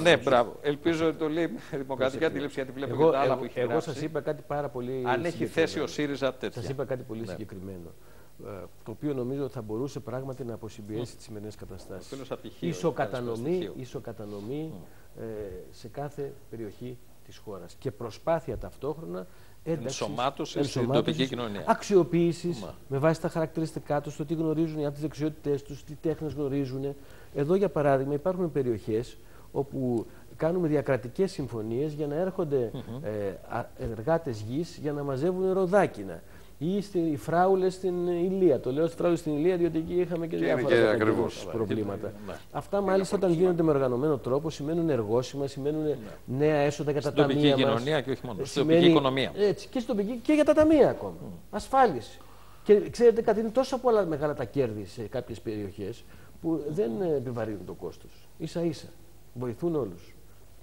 Ναι, μπράβο. Ελπίζω ότι το λέει δημοκρατική αντίληψη γιατί βλέπω άλλα που έχει Εγώ σας είπα κάτι πάρα πολύ. Αν έχει θέσει ο ΣΥΡΙΖΑ τέτοια. Σας είπα κάτι πολύ ναι. συγκεκριμένο. Ε, το οποίο νομίζω θα μπορούσε πράγματι να αποσυμπιέσει τις σημερινές καταστάσεις. Ισοκατανομή, ισοκατανομή ε, σε κάθε περιοχή της χώρας. Και προσπάθεια ταυτόχρονα ενσωμάτωσης στην τοπική κοινωνία. Αξιοποίησης με βάση τα χαρακτηριστικά τους, το τι γνωρίζουν, οι τις δεξιότητές τους, τι τέχνες γνωρίζουν. Εδώ, για παράδειγμα, υπάρχουν περιοχές όπου κάνουμε διακρατικές συμφωνίες για να έρχονται ε, εργάτες γης για να μαζεύουν ροδάκινα. Ή οι φράουλες στην Ηλία. Το λέω στις φράουλες στην Ηλία διότι εκεί είχαμε και, και διάφορα και προβλήματα. Ναι. Αυτά μάλιστα όταν γίνονται με οργανωμένο τρόπο σημαίνουν εργόσημα, σημαίνουν ναι. νέα έσοδα για τα ταμεία Στην τοπική κοινωνία και όχι μόνο. Στην τοπική οικονομία. Έτσι, και, τοπική, και για τα ταμεία ακόμα. Mm. Ασφάλιση. Και ξέρετε κάτι, είναι τόσο πολλά μεγάλα τα κέρδη σε κάποιες περιοχές που δεν επιβαρύνουν το κόστος. Ίσα ίσα. Βοηθούν όλους.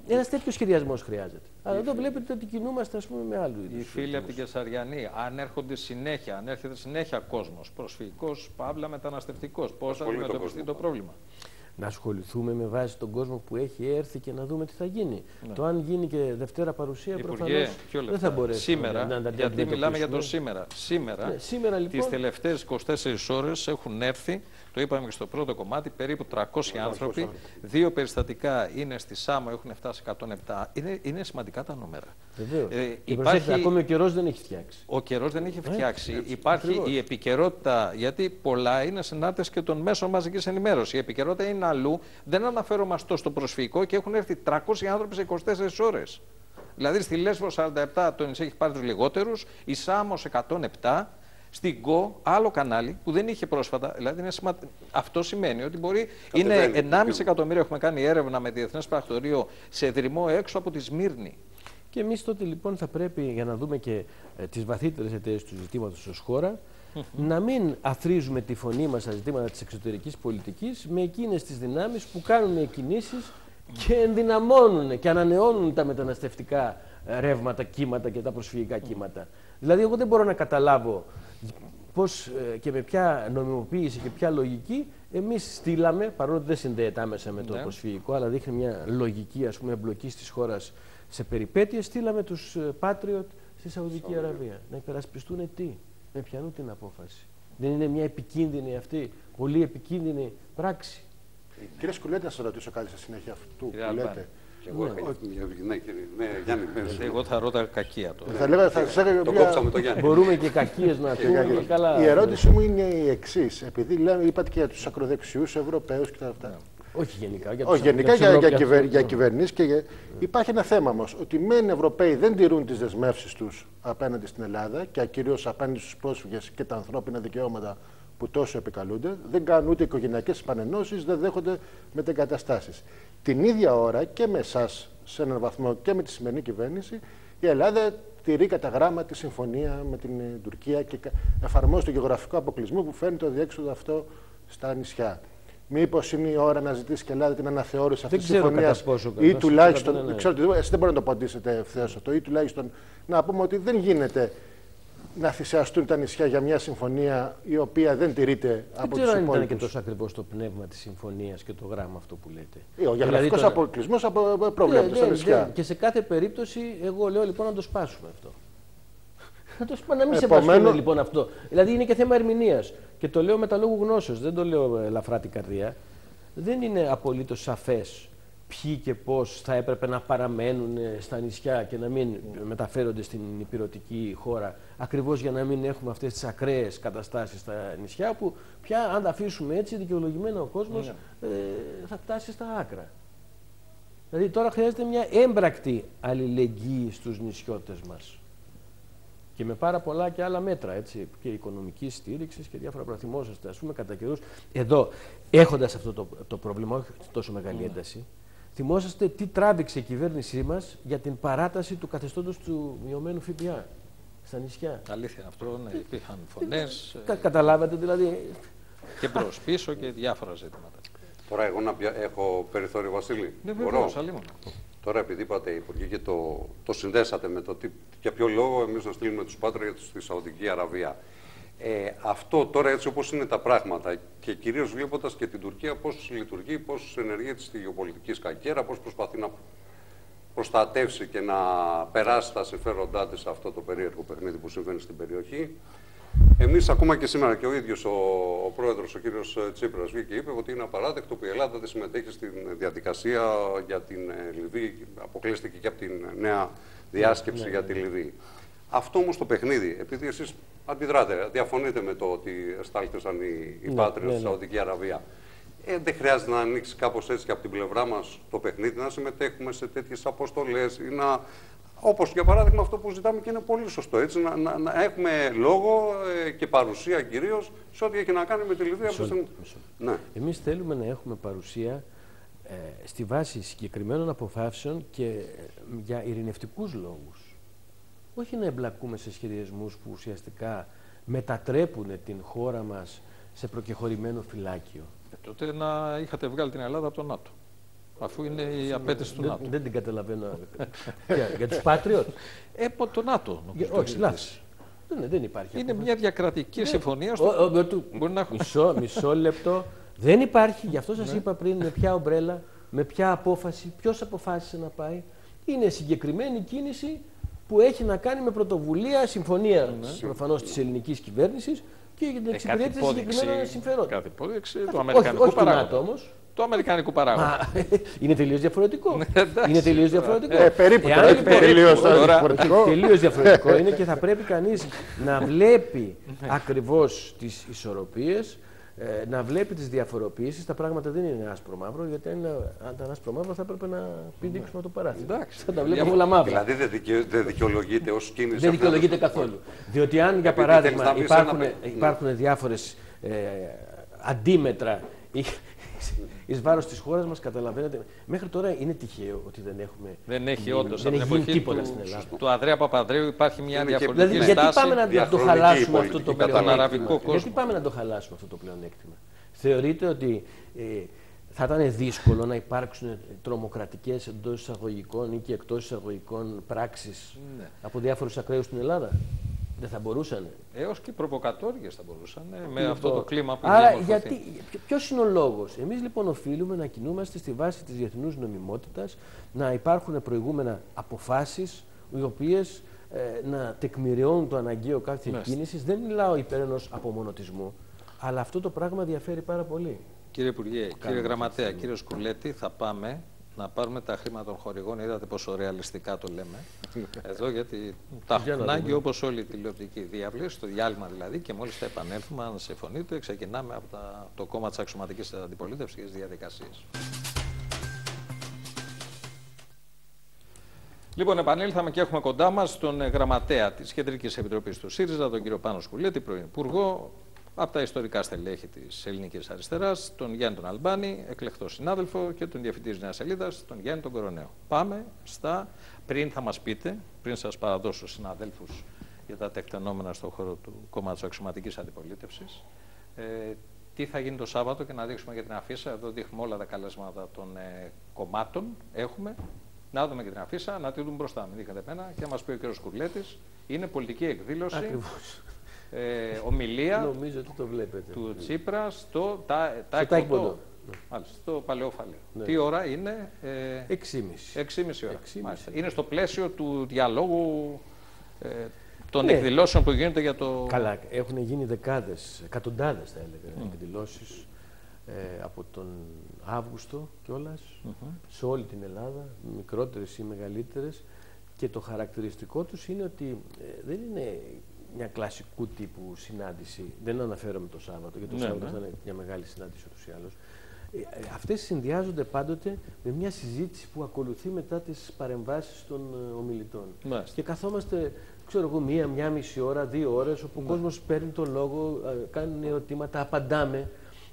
Ένας τέτοιος σχεδιασμός χρειάζεται. Αλλά εδώ βλέπετε ότι κινούμαστε ας πούμε, με άλλου είδους. Οι φίλοι από την Κεσαριανή, αν έρχονται συνέχεια, αν έρχεται συνέχεια κόσμος, προσφυγικός, παύλα μεταναστευτικός, πώς θα αντιμετωπιστεί το πρόβλημα; να ασχοληθούμε με βάση τον κόσμο που έχει έρθει και να δούμε τι θα γίνει. Το αν γίνει και Δευτέρα παρουσία Υπουργέ, προφανώς ποιο δεν λεπτό; θα μπορέσουμε Σήμερα, να, να τα γιατί μιλάμε για το αντιμετωπίσουμε. σήμερα. Σήμερα, Ναι, σήμερα, λοιπόν- τις τελευταίες 24 ώρες έχουν έρθει, το είπαμε και στο πρώτο κομμάτι, περίπου 300 άνθρωποι. Δύο περιστατικά είναι στη Σάμο, έχουν φτάσει 107. Είναι, είναι σημαντικά τα νούμερα. Βεβαίως. Ε, και υπάρχει- προσέξτε, ακόμη ο καιρός δεν έχει φτιάξει. Ο καιρός δεν έχει φτιάξει. έτσι, Υπάρχει ακριβώς. η επικαιρότητα, γιατί πολλά είναι συνάρτηση και των μέσων μαζικής ενημέρωσης. Η επικαιρότητα είναι αλλού. Δεν αναφέρομαι αυτό στο προσφυγικό και έχουν έρθει 300 άνθρωποι σε 24 ώρες. Δηλαδή στη Λέσβο 47 το νησί έχει πάρει τους λιγότερους, η Σάμος 107, στην Γκο άλλο κανάλι που δεν είχε πρόσφατα. Δηλαδή είναι σημα... Αυτό σημαίνει ότι μπορεί. Κατεβαίνει. Είναι 1,5 εκατομμύριο έχουμε κάνει έρευνα με διεθνές πρακτορείο σε δρυμό έξω από τη Σμύρνη. Και εμείς τότε λοιπόν θα πρέπει, για να δούμε και ε, τις βαθύτερες αιτίες του ζητήματος ως χώρα, να μην αθρίζουμε τη φωνή μας στα ζητήματα της εξωτερικής πολιτικής με εκείνες τις δυνάμεις που κάνουν κινήσει και ενδυναμώνουν και ανανεώνουν τα μεταναστευτικά ε, ρεύματα, κύματα και τα προσφυγικά κύματα. Δηλαδή, εγώ δεν μπορώ να καταλάβω πώς ε, και με ποια νομιμοποίηση και ποια λογική εμείς στείλαμε, παρόλο που δεν συνδέεται άμεσα με το Ναι. προσφυγικό, αλλά δείχνει μια λογική ας πούμε εμπλοκή της χώρας σε περιπέτειες, στείλαμε τους ε, Patriot στη Σαουδική Αραβία. Να υπερασπιστούν τι, με πιανού την απόφαση. Δεν είναι μια επικίνδυνη αυτή, πολύ επικίνδυνη πράξη. Κύριε Σκουλέτη, να σας ρωτήσω κάτι στη συνέχεια αυτού Κύριε που Αλμπάνη. λέτε. Και εγώ, ναι, κύριε, ναι, Γιάννη, ναι, Εγώ θα ρώτα κακία τώρα. Θα λέγα, θα σας έλεγα το μια- κόψαμε το Γιάννη. Μπορούμε και κακίες να ακούμε και καλά. Η ερώτησή μου είναι η εξής. Επειδή λέμε, είπατε και για τους ακροδεξιούς Ευρωπαίους και τα αυτά. Όχι γενικά. Για Όχι, τους- γενικά τους για, για, Ευρωπαίους. κυβερ, για κυβερνήσεις και για... Υπάρχει ένα θέμα όμως. Ότι μεν οι Ευρωπαίοι δεν τηρούν τις δεσμεύσεις τους απέναντι στην Ελλάδα και κυρίως απέναντι στους πρόσφυγες και τα ανθρώπινα δικαιώματα που τόσο επικαλούνται. Δεν κάνουν ούτε οικογενειακές επανενώσεις, δεν δέχονται μετεγκαταστάσεις. Την ίδια ώρα και με εσάς, σε έναν βαθμό και με τη σημερινή κυβέρνηση, η Ελλάδα τηρεί κατά γράμμα τη συμφωνία με την ε, Τουρκία και κα- εφαρμόζει το γεωγραφικό αποκλεισμό που φέρνει το διέξοδο αυτό στα νησιά. Μήπως είναι η ώρα να ζητήσει και η Ελλάδα την αναθεώρηση αυτής Δεν της ξέρω συμφωνίας. κατά πόσο Ή κατά- τουλάχιστον. κατά- ναι, ναι. Ξέρω ότι εσεί δεν μπορείτε να το απαντήσετε ευθέως αυτό. Ή τουλάχιστον να πούμε ότι δεν γίνεται να θυσιαστούν τα νησιά για μια συμφωνία η οποία δεν τηρείται Δεν από ξέρω τους αν ήταν και υπόλοιπους. τόσο ακριβώς το πνεύμα της συμφωνίας και το γράμμα αυτό που λέτε. Ο γεωγραφικός τώρα- αποκλεισμός προβλέπεται Ναι, στα ναι, νησιά. ναι. Και σε κάθε περίπτωση, εγώ λέω λοιπόν να το σπάσουμε αυτό. Να το σπα... να μην Επομένως- σεβαστούμε λοιπόν αυτό. Δηλαδή είναι και θέμα ερμηνείας. Και το λέω με τα λόγου γνώσεως, δεν το λέω ε, ελαφρά την καρδία. Δεν είναι απολύτως σαφές ποιοι και πώς θα έπρεπε να παραμένουν ε, στα νησιά και να μην μεταφέρονται στην υπηρετική χώρα. Ακριβώς για να μην έχουμε αυτές τις ακραίες καταστάσεις στα νησιά που πια αν τα αφήσουμε έτσι δικαιολογημένα ο κόσμος ε, θα φτάσει στα άκρα. Δηλαδή τώρα χρειάζεται μια έμπρακτη αλληλεγγύη στους νησιώτες μας. Και με πάρα πολλά και άλλα μέτρα, έτσι, και οικονομικής στήριξης και διάφορα πράγματα. Θυμόσαστε, ας πούμε, κατά καιρούς, εδώ, έχοντας αυτό το, το πρόβλημα, όχι τόσο μεγάλη ένταση, θυμόσαστε τι τράβηξε η κυβέρνησή μας για την παράταση του καθεστώτος του μειωμένου ΦΠΑ στα νησιά; Αλήθεια είναι αυτό, ναι, υπήρχαν φωνές Κα- καταλάβατε δηλαδή, και μπρος πίσω και διάφορα ζητήματα. Τώρα εγώ να πια... έχω περιθώριο Βασίλη. Ναι, Μπορώ. βεβαίω, αλλήμον. Τώρα επειδή είπατε Υπουργέ και το, το συνδέσατε με το τι, για ποιο λόγο εμείς να στείλουμε τους Patriots στη Σαουδική Αραβία. Ε, αυτό τώρα έτσι όπως είναι τα πράγματα και κυρίως βλέποντας και την Τουρκία πώς λειτουργεί, πώς ενεργεί στη γεωπολιτικής σκακέρα, πώς προσπαθεί να προστατεύσει και να περάσει τα συμφέροντά της σε αυτό το περίεργο παιχνίδι που συμβαίνει στην περιοχή. Εμείς, ακόμα και σήμερα, και ο ίδιος ο, ο πρόεδρος, ο κύριος Τσίπρας, βγήκε και είπε ότι είναι απαράδεκτο που η Ελλάδα δεν συμμετέχει στην διαδικασία για την ε, Λιβύη. Αποκλείστηκε και από την νέα διάσκεψη για τη Λιβύη. Αυτό όμως το παιχνίδι, επειδή εσείς αντιδράτε, διαφωνείτε με το ότι στάλθησαν οι, οι Ναι, πάτρες ναι, στη ναι. Σαουδική Αραβία. Ε, δεν χρειάζεται να ανοίξει κάπως έτσι και από την πλευρά μας το παιχνίδι, να συμμετέχουμε σε τέτοιες αποστολές ή να. Όπως για παράδειγμα αυτό που ζητάμε και είναι πολύ σωστό. Έτσι, να, να, να έχουμε λόγο ε, και παρουσία κυρίως σε ό,τι έχει να κάνει με τη Λιβύη. από τη στιγμή- Ναι. Εμείς θέλουμε να έχουμε παρουσία ε, στη βάση συγκεκριμένων αποφάσεων και ε, για ειρηνευτικούς λόγους. Όχι να εμπλακούμε σε σχεδιασμούς που ουσιαστικά μετατρέπουν την χώρα μας σε προκεχωρημένο φυλάκιο. Ε, τότε να είχατε βγάλει την Ελλάδα από το ΝΑΤΟ. Αφού είναι η απέτηση του Δεν, ΝΑΤΟ. δεν την καταλαβαίνω. <laughs> για, για τους Patriot. Ε, από το ΝΑΤΟ. νομίζω, το όχι, έχετε λάθος. ζητήσει. Δεν, δεν υπάρχει. Είναι απόφαση. μια διακρατική συμφωνία. Ο- Στο... ο- ο- του- Μπορεί να έχουμε. μισό, μισό λεπτό Δεν υπάρχει, γι' αυτό σας Ναι. είπα πριν με ποια ομπρέλα, με ποια απόφαση, ποιος αποφάσισε να πάει. Είναι συγκεκριμένη κίνηση που έχει να κάνει με πρωτοβουλία, συμφωνία Ναι. προφανώς της ελληνικής κυβέρνησης και για την Ε, κάθε εξυπηρέτηση υπόδειξη, συγκεκριμένων συμφερόντων. κάθε υπόδειξη του Όχι, Αμερικανικού όχι του ΝΑΤΟ παράγοντα. όμως. Του Αμερικανικού παράγοντα. Μα, <laughs> είναι τελείως διαφορετικό. Ναι, εντάξει. είναι τελείως διαφορετικό. Ε, περίπου Εάν τώρα, λοιπόν- όχι τελείως τώρα. διαφορετικό. Τελείως διαφορετικό <laughs> είναι και θα πρέπει κανείς να βλέπει ακριβώς τις ισορροπίες, ε, να βλέπει τις διαφοροποιήσεις. Τα πράγματα δεν είναι άσπρο μαύρο, γιατί αν, είναι, αν ήταν άσπρο μαύρο θα έπρεπε να πηδήξουμε το παράθυρο. Εντάξει. Θα τα βλέπουμε όλα μαύρα. Δηλαδή δεν, δικαι... δεν δικαιολογείται ως κίνηση. Δεν αυτή. δικαιολογείται καθόλου. Διότι αν για Επειδή παράδειγμα θέλεις να πεις υπάρχουν, ένα- υπάρχουν διάφορες ε, αντίμετρα ή- εις βάρος της χώρας μας, καταλαβαίνετε. Μέχρι τώρα είναι τυχαίο ότι δεν έχουμε Δεν έχει γίνει- όντως δεν έχει γίνει τίποτα στην Ελλάδα. του Ανδρέα Παπανδρέου υπάρχει μια Είναι και- διαφορετική Δηλαδή, γιατί στάση. πάμε να, να το διαχρονική χαλάσουμε η αυτό το πολιτική με τον πλεονέκτημα. αραβικό κόσμο. Γιατί πάμε να το χαλάσουμε αυτό το πλεονέκτημα; Θεωρείτε ότι ε, θα ήταν δύσκολο να υπάρξουν τρομοκρατικές εντός εισαγωγικών ή και εκτός εισαγωγικών πράξεις Ναι. από διάφορους ακραίους στην Ελλάδα; Δεν θα μπορούσαν. Έως και προβοκατόριε θα μπορούσαν ε, με Λοιπόν, αυτό το κλίμα που Άρα, έχει διαμορφωθεί. γιατί, ποιο είναι ο λόγος; Εμείς λοιπόν οφείλουμε να κινούμαστε στη βάση της διεθνούς νομιμότητας, να υπάρχουν προηγούμενα αποφάσεις, οι οποίες να τεκμηριώνουν το αναγκαίο κάθε Μάλιστα. κίνησης. Δεν μιλάω υπέρ ενός απομονωτισμού, αλλά αυτό το πράγμα διαφέρει πάρα πολύ. Κύριε Υπουργέ, κύριε Γραμματέα, κύριε Σκουλέτη, θα πάμε να πάρουμε τα χρήματα των χορηγών. Είδατε πόσο ρεαλιστικά το λέμε. Εδώ γιατί τα Για έχουν να ανάγκη δούμε. όπως όλη η τηλεοπτική διάβλη, στο διάλειμμα δηλαδή, και μόλις θα επανέλθουμε, αν συμφωνείτε, ξεκινάμε από τα, το κόμμα της αξιωματικής αντιπολίτευσης και τι διαδικασίες. Λοιπόν, επανήλθαμε και έχουμε κοντά μας τον ε, γραμματέα της Κεντρικής Επιτροπής του ΣΥΡΙΖΑ, τον κύριο Πάνο Σκουλέτη, πρώην Υπουργό, από τα ιστορικά στελέχη της Ελληνικής Αριστεράς, τον Γιάννη τον Αλμπάνη, εκλεκτό συνάδελφο και τον διευθυντή της Νέας Σελίδας, τον Γιάννη τον Κοροναίο. Πάμε στα. Πριν θα μας πείτε, πριν σας παραδώσω συναδέλφους για τα τεκτενόμενα στον χώρο του κόμματο Αξιωματικής Αντιπολίτευσης, ε, τι θα γίνει το Σάββατο και να δείξουμε για την αφίσα. Εδώ δείχνουμε όλα τα καλέσματα των ε, κομμάτων. Έχουμε. Να δούμε και την αφίσα, να τη δούμε μπροστά. Μην δείχνετε εμένα και να μας πει ο κ. Κουρλέτης. Είναι πολιτική εκδήλωση, Ακριβώς. Ε, ομιλία Νομίζω ότι το βλέπετε. του Τσίπρα στο τα, Στο τα Τάικποντο. Μάλιστα, στο Παλαιόφαλιο. Ναι. Τι ώρα είναι, ε, 6,5. 6,5 ώρα. 6,5. Μάλιστα. Είναι στο πλαίσιο του διαλόγου ε, των Ναι. εκδηλώσεων που γίνονται για το. Καλά, έχουν γίνει δεκάδες, εκατοντάδες θα έλεγα, εκδηλώσεις ε, από τον Αύγουστο κιόλας, σε όλη την Ελλάδα, μικρότερες ή μεγαλύτερες και το χαρακτηριστικό τους είναι ότι ε, δεν είναι μια κλασικού τύπου συνάντηση, δεν αναφέρομαι το Σάββατο, γιατί το Ναι, Σάββατο ναι. θα είναι μια μεγάλη συνάντηση ούτως ή άλλως. Ε, ε, αυτές συνδυάζονται πάντοτε με μια συζήτηση που ακολουθεί μετά τις παρεμβάσεις των ε, ομιλητών. Μάλιστα. Και καθόμαστε, ξέρω εγώ, μία, μία μισή ώρα, δύο ώρες, όπου ο κόσμος παίρνει τον λόγο, ε, κάνει ερωτήματα, απαντάμε.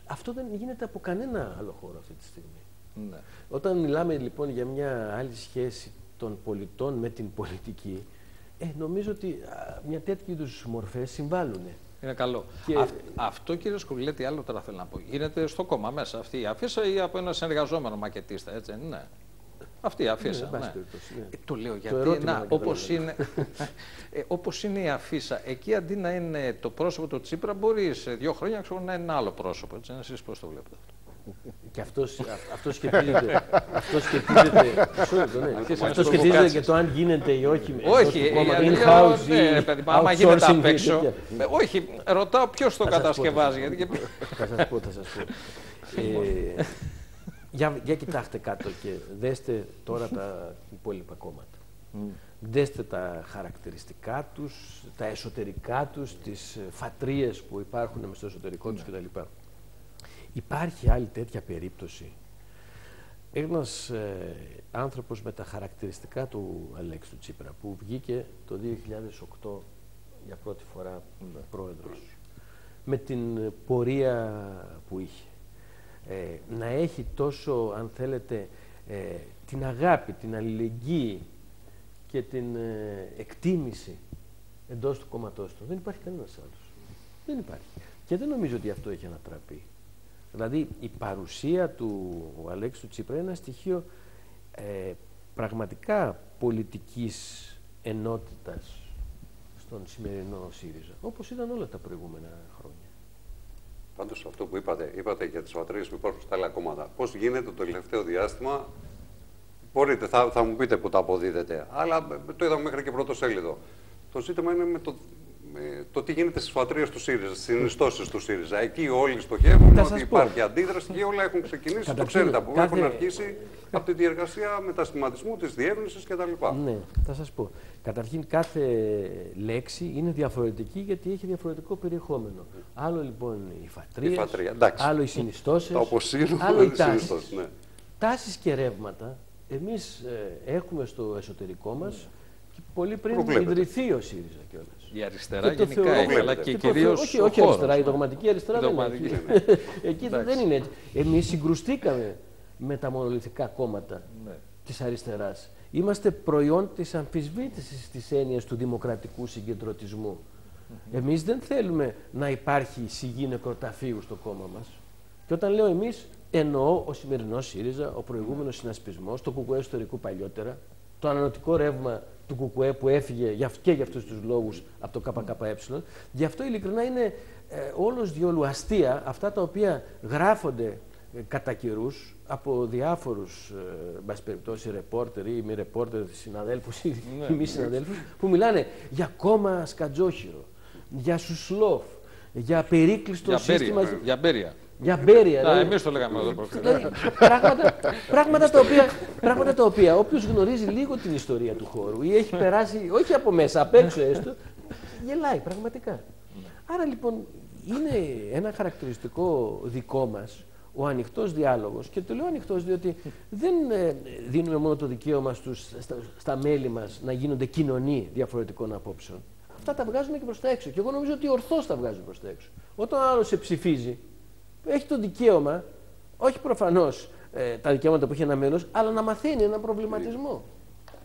Αυτό δεν γίνεται από κανένα άλλο χώρο αυτή τη στιγμή. Ναι. Όταν μιλάμε λοιπόν για μια άλλη σχέση των πολιτών με την πολιτική, ε, νομίζω ότι α, μια τέτοιου είδους μορφές συμβάλλουν. Είναι καλό. Και- Αυ- αυτό κύριε Σκουλέτη, άλλο τώρα θέλω να πω. Γίνεται στο κόμμα μέσα αυτή η αφίσα ή από ένα συνεργαζόμενο μακετίστα, έτσι δεν είναι; Αυτή η αφίσα. εν πάση ναι. περιπτώσει, ναι. Ε, το λέω γιατί ερώτημα να, να όπως, καταλαβαίνω. είναι, <laughs> ε, όπως είναι η αφίσα, εκεί αντί να είναι το πρόσωπο του Τσίπρα, μπορείς σε δύο χρόνια ξέρω, να είναι ένα άλλο πρόσωπο. Έτσι, εσείς πώς το βλέπετε αυτό; Και αυτό, αυτός σχετίζεται. αυτός σχετίζεται. μισό λεπτό, ναι. Αρχίσαμε αυτός τις σχετίζεται προβοκάτσες. και το αν γίνεται ή όχι. εντός Όχι, του κόμματος, ε, λέω, in-house ναι, ή ρε παιδί, μου, άμα γίνεται outsourcing απ' ή έξω. τέτοια. ε, όχι, ρωτάω ποιος το Θα σας πω, κατασκευάζει. θα σας γιατί και- Θα σας πω, θα σας πω. Ε, για, για κοιτάξτε κάτω και δέστε τώρα τα υπόλοιπα κόμματα. Δέστε τα χαρακτηριστικά τους, τα εσωτερικά τους, τις ε, φατρίες που υπάρχουν μες στο εσωτερικό τους κτλ. Υπάρχει άλλη τέτοια περίπτωση. Ένας ε, άνθρωπος με τα χαρακτηριστικά του Αλέξη του Τσίπρα που βγήκε το 2008 για πρώτη φορά πρόεδρος με την ε, πορεία που είχε. Ε, να έχει τόσο αν θέλετε ε, την αγάπη, την αλληλεγγύη και την ε, εκτίμηση εντός του κόμματός του δεν υπάρχει κανένας άλλος. Δεν υπάρχει. Και δεν νομίζω ότι αυτό έχει ανατραπεί Δηλαδή η παρουσία του Αλέξη του Τσίπρα είναι ένα στοιχείο ε, πραγματικά πολιτικής ενότητας στον σημερινό ΣΥΡΙΖΑ, όπως ήταν όλα τα προηγούμενα χρόνια. Πάντως αυτό που είπατε, είπατε για τις βατρίε που υπάρχουν στα άλλα κόμματα. Πώς γίνεται το τελευταίο διάστημα, μπορείτε, θα, θα μου πείτε που τα αποδίδετε, αλλά το είδαμε μέχρι και πρώτο σέλιδο. Το ζήτημα είναι με το, με το τι γίνεται στις φατρίες του ΣΥΡΙΖΑ, στις συνιστώσεις του ΣΥΡΙΖΑ. Εκεί όλοι στοχεύουν Θα ότι σας υπάρχει πω. αντίδραση και όλα έχουν ξεκινήσει. Το Καταρχήν, ξέρετε από κάθε- έχουν αρχίσει από τη διεργασία μετασχηματισμού, της διεύρυνσης κτλ. Ναι, θα σας πω. Καταρχήν κάθε λέξη είναι διαφορετική γιατί έχει διαφορετικό περιεχόμενο. Άλλο λοιπόν οι φατρίες, Η φατρία, εντάξει. άλλο οι συνιστώσεις, Τα αποσύρω, άλλο οι οι τάσεις. συνιστώσεις, ναι. Τάσεις και ρεύματα εμείς ε, έχουμε στο εσωτερικό μας και πολύ πριν Προβλέπετε. ιδρυθεί ο ΣΥΡΙΖΑ κιόλας. Η αριστερά Και το γενικά θεωρώ- έχει, αλλά Βλέπετε. και Και το κυρίως. θεωρώ- όχι, όχι αριστερά, η δογματική αριστερά Η δεν δογματική, έχει. ναι. <laughs> Εκεί δεν Εντάξει. είναι έτσι. Εμείς συγκρουστήκαμε με τα μονολυθικά κόμματα Ναι. της αριστεράς. Είμαστε προϊόν της αμφισβήτησης της έννοιας του δημοκρατικού συγκεντρωτισμού. Εμείς δεν θέλουμε να υπάρχει σιγή νεκροταφείου στο κόμμα μας. Και όταν λέω εμείς, εννοώ ο σημερινός ΣΥΡΙΖΑ, ο προηγούμενος συνασπισμός, το ΚΚΕ ιστορικού παλιότερα, το ανανοτικό ρεύμα του ΚΚΕ που έφυγε για, αυ- και για αυτούς τους λόγους από το ΚΚΕ. Γι' αυτό ειλικρινά είναι ε, όλος διόλου αστεία αυτά τα οποία γράφονται ε, κατά καιρούς από διάφορους ε, εν πάση περιπτώσει ρεπόρτερ ή μη ρεπόρτερ συναδέλφους ή Ναι. μη συναδέλφους που μιλάνε για κόμμα σκατζόχυρο, για σουσλόφ, για περίκλειστο Για σύστημα... μπέρια. Για μπέρια. Για μπέρια. Να, δηλαδή. εμείς το λέγαμε εδώ προχθές. Δηλαδή, πράγματα, πράγματα, τα οποία, πράγματα τα οποία όποιος γνωρίζει λίγο την ιστορία του χώρου ή έχει περάσει, όχι από μέσα, απ' έξω έστω, γελάει πραγματικά. Άρα λοιπόν είναι ένα χαρακτηριστικό δικό μας ο ανοιχτός διάλογος και το λέω ανοιχτός διότι δεν ε, δίνουμε μόνο το δικαίωμα στους, στα, στα μέλη μας να γίνονται κοινωνοί διαφορετικών απόψεων. Αυτά τα βγάζουμε και προς τα έξω και εγώ νομίζω ότι ορθώς τα βγάζουμε προς τα έξω. Όταν ο άλλος σε ψηφίζει έχει το δικαίωμα, όχι προφανώς ε, τα δικαιώματα που έχει ένα μέλος, αλλά να μαθαίνει έναν προβληματισμό.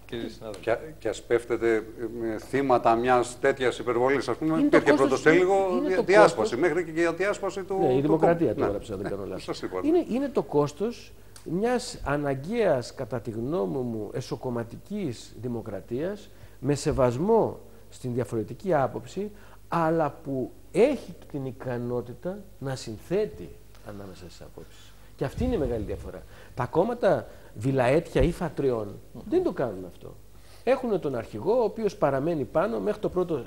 Κύριε συνάδελφε. Και, και ας πέφτετε με θύματα μιας τέτοιας υπερβολής. Α πούμε, Είναι το υπήρχε κόστος- πρωτοσέλιδο είναι το διάσπαση. κόστος- Μέχρι και για διάσπαση του. Ναι, η του δημοκρατία το κόμματος. έγραψα, αν δεν κάνω λάθος. Σας είπα. ναι. Είναι, είναι το κόστος μιας αναγκαίας, κατά τη γνώμη μου, εσωκομματικής δημοκρατίας, με σεβασμό στην διαφορετική άποψη, αλλά που έχει την ικανότητα να συνθέτει ανάμεσα στις απόψεις. Και αυτή είναι η μεγάλη διαφορά. Τα κόμματα βιλαέτια ή φατριών δεν το κάνουν αυτό. Έχουν τον αρχηγό, ο οποίος παραμένει πάνω μέχρι το πρώτο ε,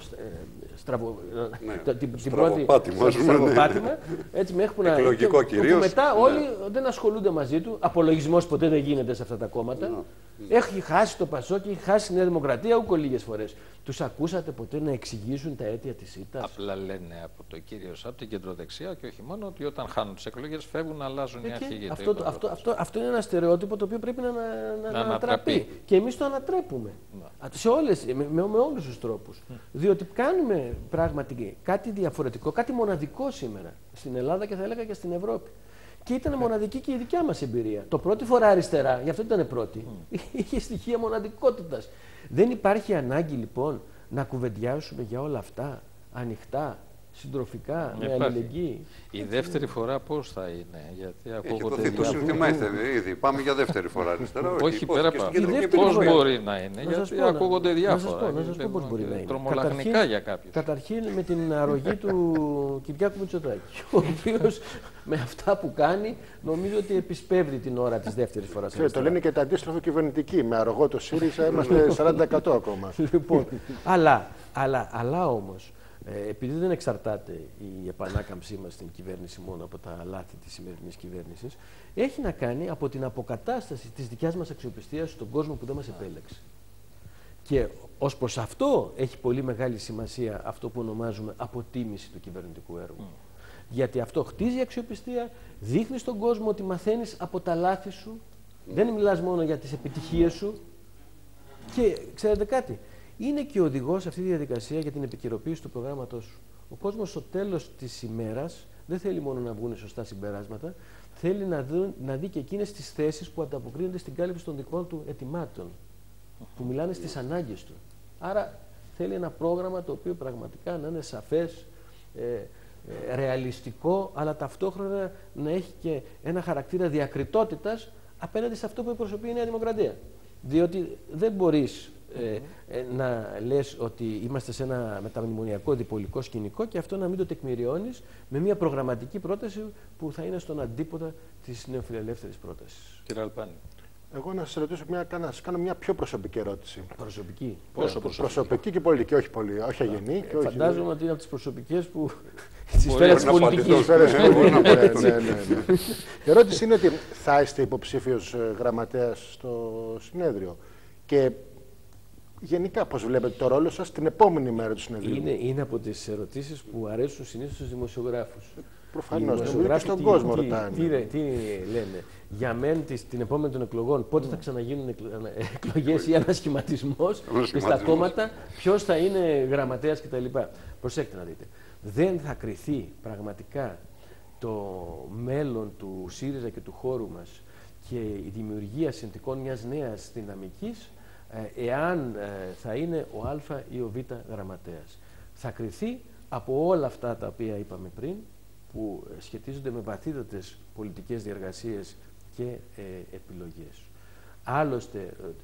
στραβο, Ναι, το- την, την στραβοπάτημα, πρώτη ας πούμε, ναι. στραβοπάτημα, έτσι μέχρι που να... Εκλογικό και- που κυρίως. μετά Ναι. όλοι δεν ασχολούνται μαζί του. Απολογισμός ποτέ δεν γίνεται σε αυτά τα κόμματα. Ναι. Έχει χάσει το Πασόκ, έχει χάσει η Νέα Δημοκρατία ούκο λίγες φορές. Τους ακούσατε ποτέ να εξηγήσουν τα αίτια της ήττας; Απλά λένε από το κύριο από την κεντροδεξιά και όχι μόνο ότι όταν χάνουν τις εκλογές φεύγουν να αλλάζουν οι Ε, και αρχηγοί. Το αυτό, είπα το- το αυτό, χθες. αυτό, αυτό είναι ένα στερεότυπο το οποίο πρέπει να, να, να, Να ανατραπεί. ανατραπεί. Και εμείς το ανατρέπουμε. Α, Σε όλες, με, με, με όλους τους τρόπους. Διότι κάνουμε πράγματι κάτι διαφορετικό, κάτι μοναδικό σήμερα στην Ελλάδα και θα έλεγα και στην Ευρώπη. Και ήταν μοναδική και η δικιά μας εμπειρία. Το πρώτη φορά αριστερά, γι' αυτό ήταν πρώτη, είχε στοιχεία μοναδικότητας. Δεν υπάρχει ανάγκη λοιπόν να κουβεντιάσουμε για όλα αυτά ανοιχτά, συντροφικά, με Υπάρχει. αλληλεγγύη. Η δεύτερη φορά πώς θα είναι, γιατί Έχει ακούγονται δοθεί το διάφορα. σύνθημα ήδη. ήδη. Πάμε για δεύτερη φορά αριστερά. Όχι, πώς, πέρα και από στην αυτό. Η Κεντρική δεύτερη Πώς φορά. Επιτροπή. μπορεί να είναι, Να σας γιατί πω, να- ακούγονται να σας διάφορα. πω, να σας πω πώς μπορεί να είναι. Τρομολαγνικά Καταρχήν- για κάποιους. Καταρχήν με την αρρωγή του Κυριάκου Μητσοτάκη, ο οποίος με αυτά που κάνει νομίζω ότι επισπεύδει την ώρα της δεύτερης φοράς. Ξέρετε, το λένε και τα αντίστροφο κυβερνητική. Με αργό το ΣΥΡΙΖΑ είμαστε <laughs> 40% ακόμα. λοιπόν, αλλά, αλλά, αλλά όμως, ε, επειδή δεν εξαρτάται η επανάκαμψή μας στην κυβέρνηση μόνο από τα λάθη της σημερινής κυβέρνησης, έχει να κάνει από την αποκατάσταση της δικιάς μας αξιοπιστίας στον κόσμο που δεν μας επέλεξε. Και ως προς αυτό έχει πολύ μεγάλη σημασία αυτό που ονομάζουμε αποτίμηση του κυβερνητικού έργου. Γιατί αυτό χτίζει αξιοπιστία, δείχνει στον κόσμο ότι μαθαίνεις από τα λάθη σου, δεν μιλάς μόνο για τις επιτυχίες σου, και ξέρετε κάτι, είναι και οδηγός σε αυτή τη διαδικασία για την επικαιροποίηση του προγράμματός σου. Ο κόσμος στο τέλος της ημέρας δεν θέλει μόνο να βγουν σωστά συμπεράσματα, θέλει να, δουν, να δει και εκείνες τις θέσεις που ανταποκρίνονται στην κάλυψη των δικών του ετοιμάτων, που μιλάνε στις ανάγκες του. Άρα θέλει ένα πρόγραμμα το οποίο πραγματικά να είναι σαφές, ε, ε, ρεαλιστικό, αλλά ταυτόχρονα να έχει και ένα χαρακτήρα διακριτότητας απέναντι σε αυτό που εκπροσωπεί η Νέα Δημοκρατία. Διότι δεν μπορείς ε, ε, να λες ότι είμαστε σε ένα μεταμνημονιακό διπολικό σκηνικό και αυτό να μην το τεκμηριώνεις με μια προγραμματική πρόταση που θα είναι στον αντίποτα της νεοφιλελεύθερης πρότασης. Κύριε Αλπάνη. Εγώ να σας ρωτήσω μια, να σας κάνω μια πιο προσωπική ερώτηση. Προσωπική. Πόσο προσωπική; Προσωπική και πολιτική, όχι πολύ, όχι αγενή. και όχι- Φαντάζομαι ότι είναι από τις προσωπικές που <laughs> στη Μπορεί σφαίρα της να πολιτικής. απαντηθώ. Φέρες Ναι, μπορεί να ναι, απαντήσω. ναι, ναι, ναι. Η ερώτηση είναι ότι θα είστε υποψήφιος γραμματέας στο συνέδριο. Και γενικά, πώς βλέπετε το ρόλο σας την επόμενη μέρα του συνεδρίου; Είναι, είναι από τις ερωτήσεις που αρέσουν συνήθως στους δημοσιογράφους. Προφανώς, Οι νομίζω δημοσιογράφοι και στον τι- κόσμο τι, ρωτάνε. Τι, ρε- τι λένε. Για μένα τις- την επόμενη των εκλογών, πότε θα ξαναγίνουν <laughs> εκλογές ή ανασχηματισμός και στα Ανασχηματισμός. κόμματα, ποιος θα είναι γραμματέας κτλ. Προσέξτε να δείτε. Δεν θα κριθεί πραγματικά το μέλλον του ΣΥΡΙΖΑ και του χώρου μας και η δημιουργία συνθηκών μιας νέας δυναμικής ε, εάν ε, θα είναι ο Α ή ο Β γραμματέας. Θα κριθεί από όλα αυτά τα οποία είπαμε πριν που ε, σχετίζονται με βαθύτατες πολιτικές διεργασίες και ε, επιλογές. Άλλωστε,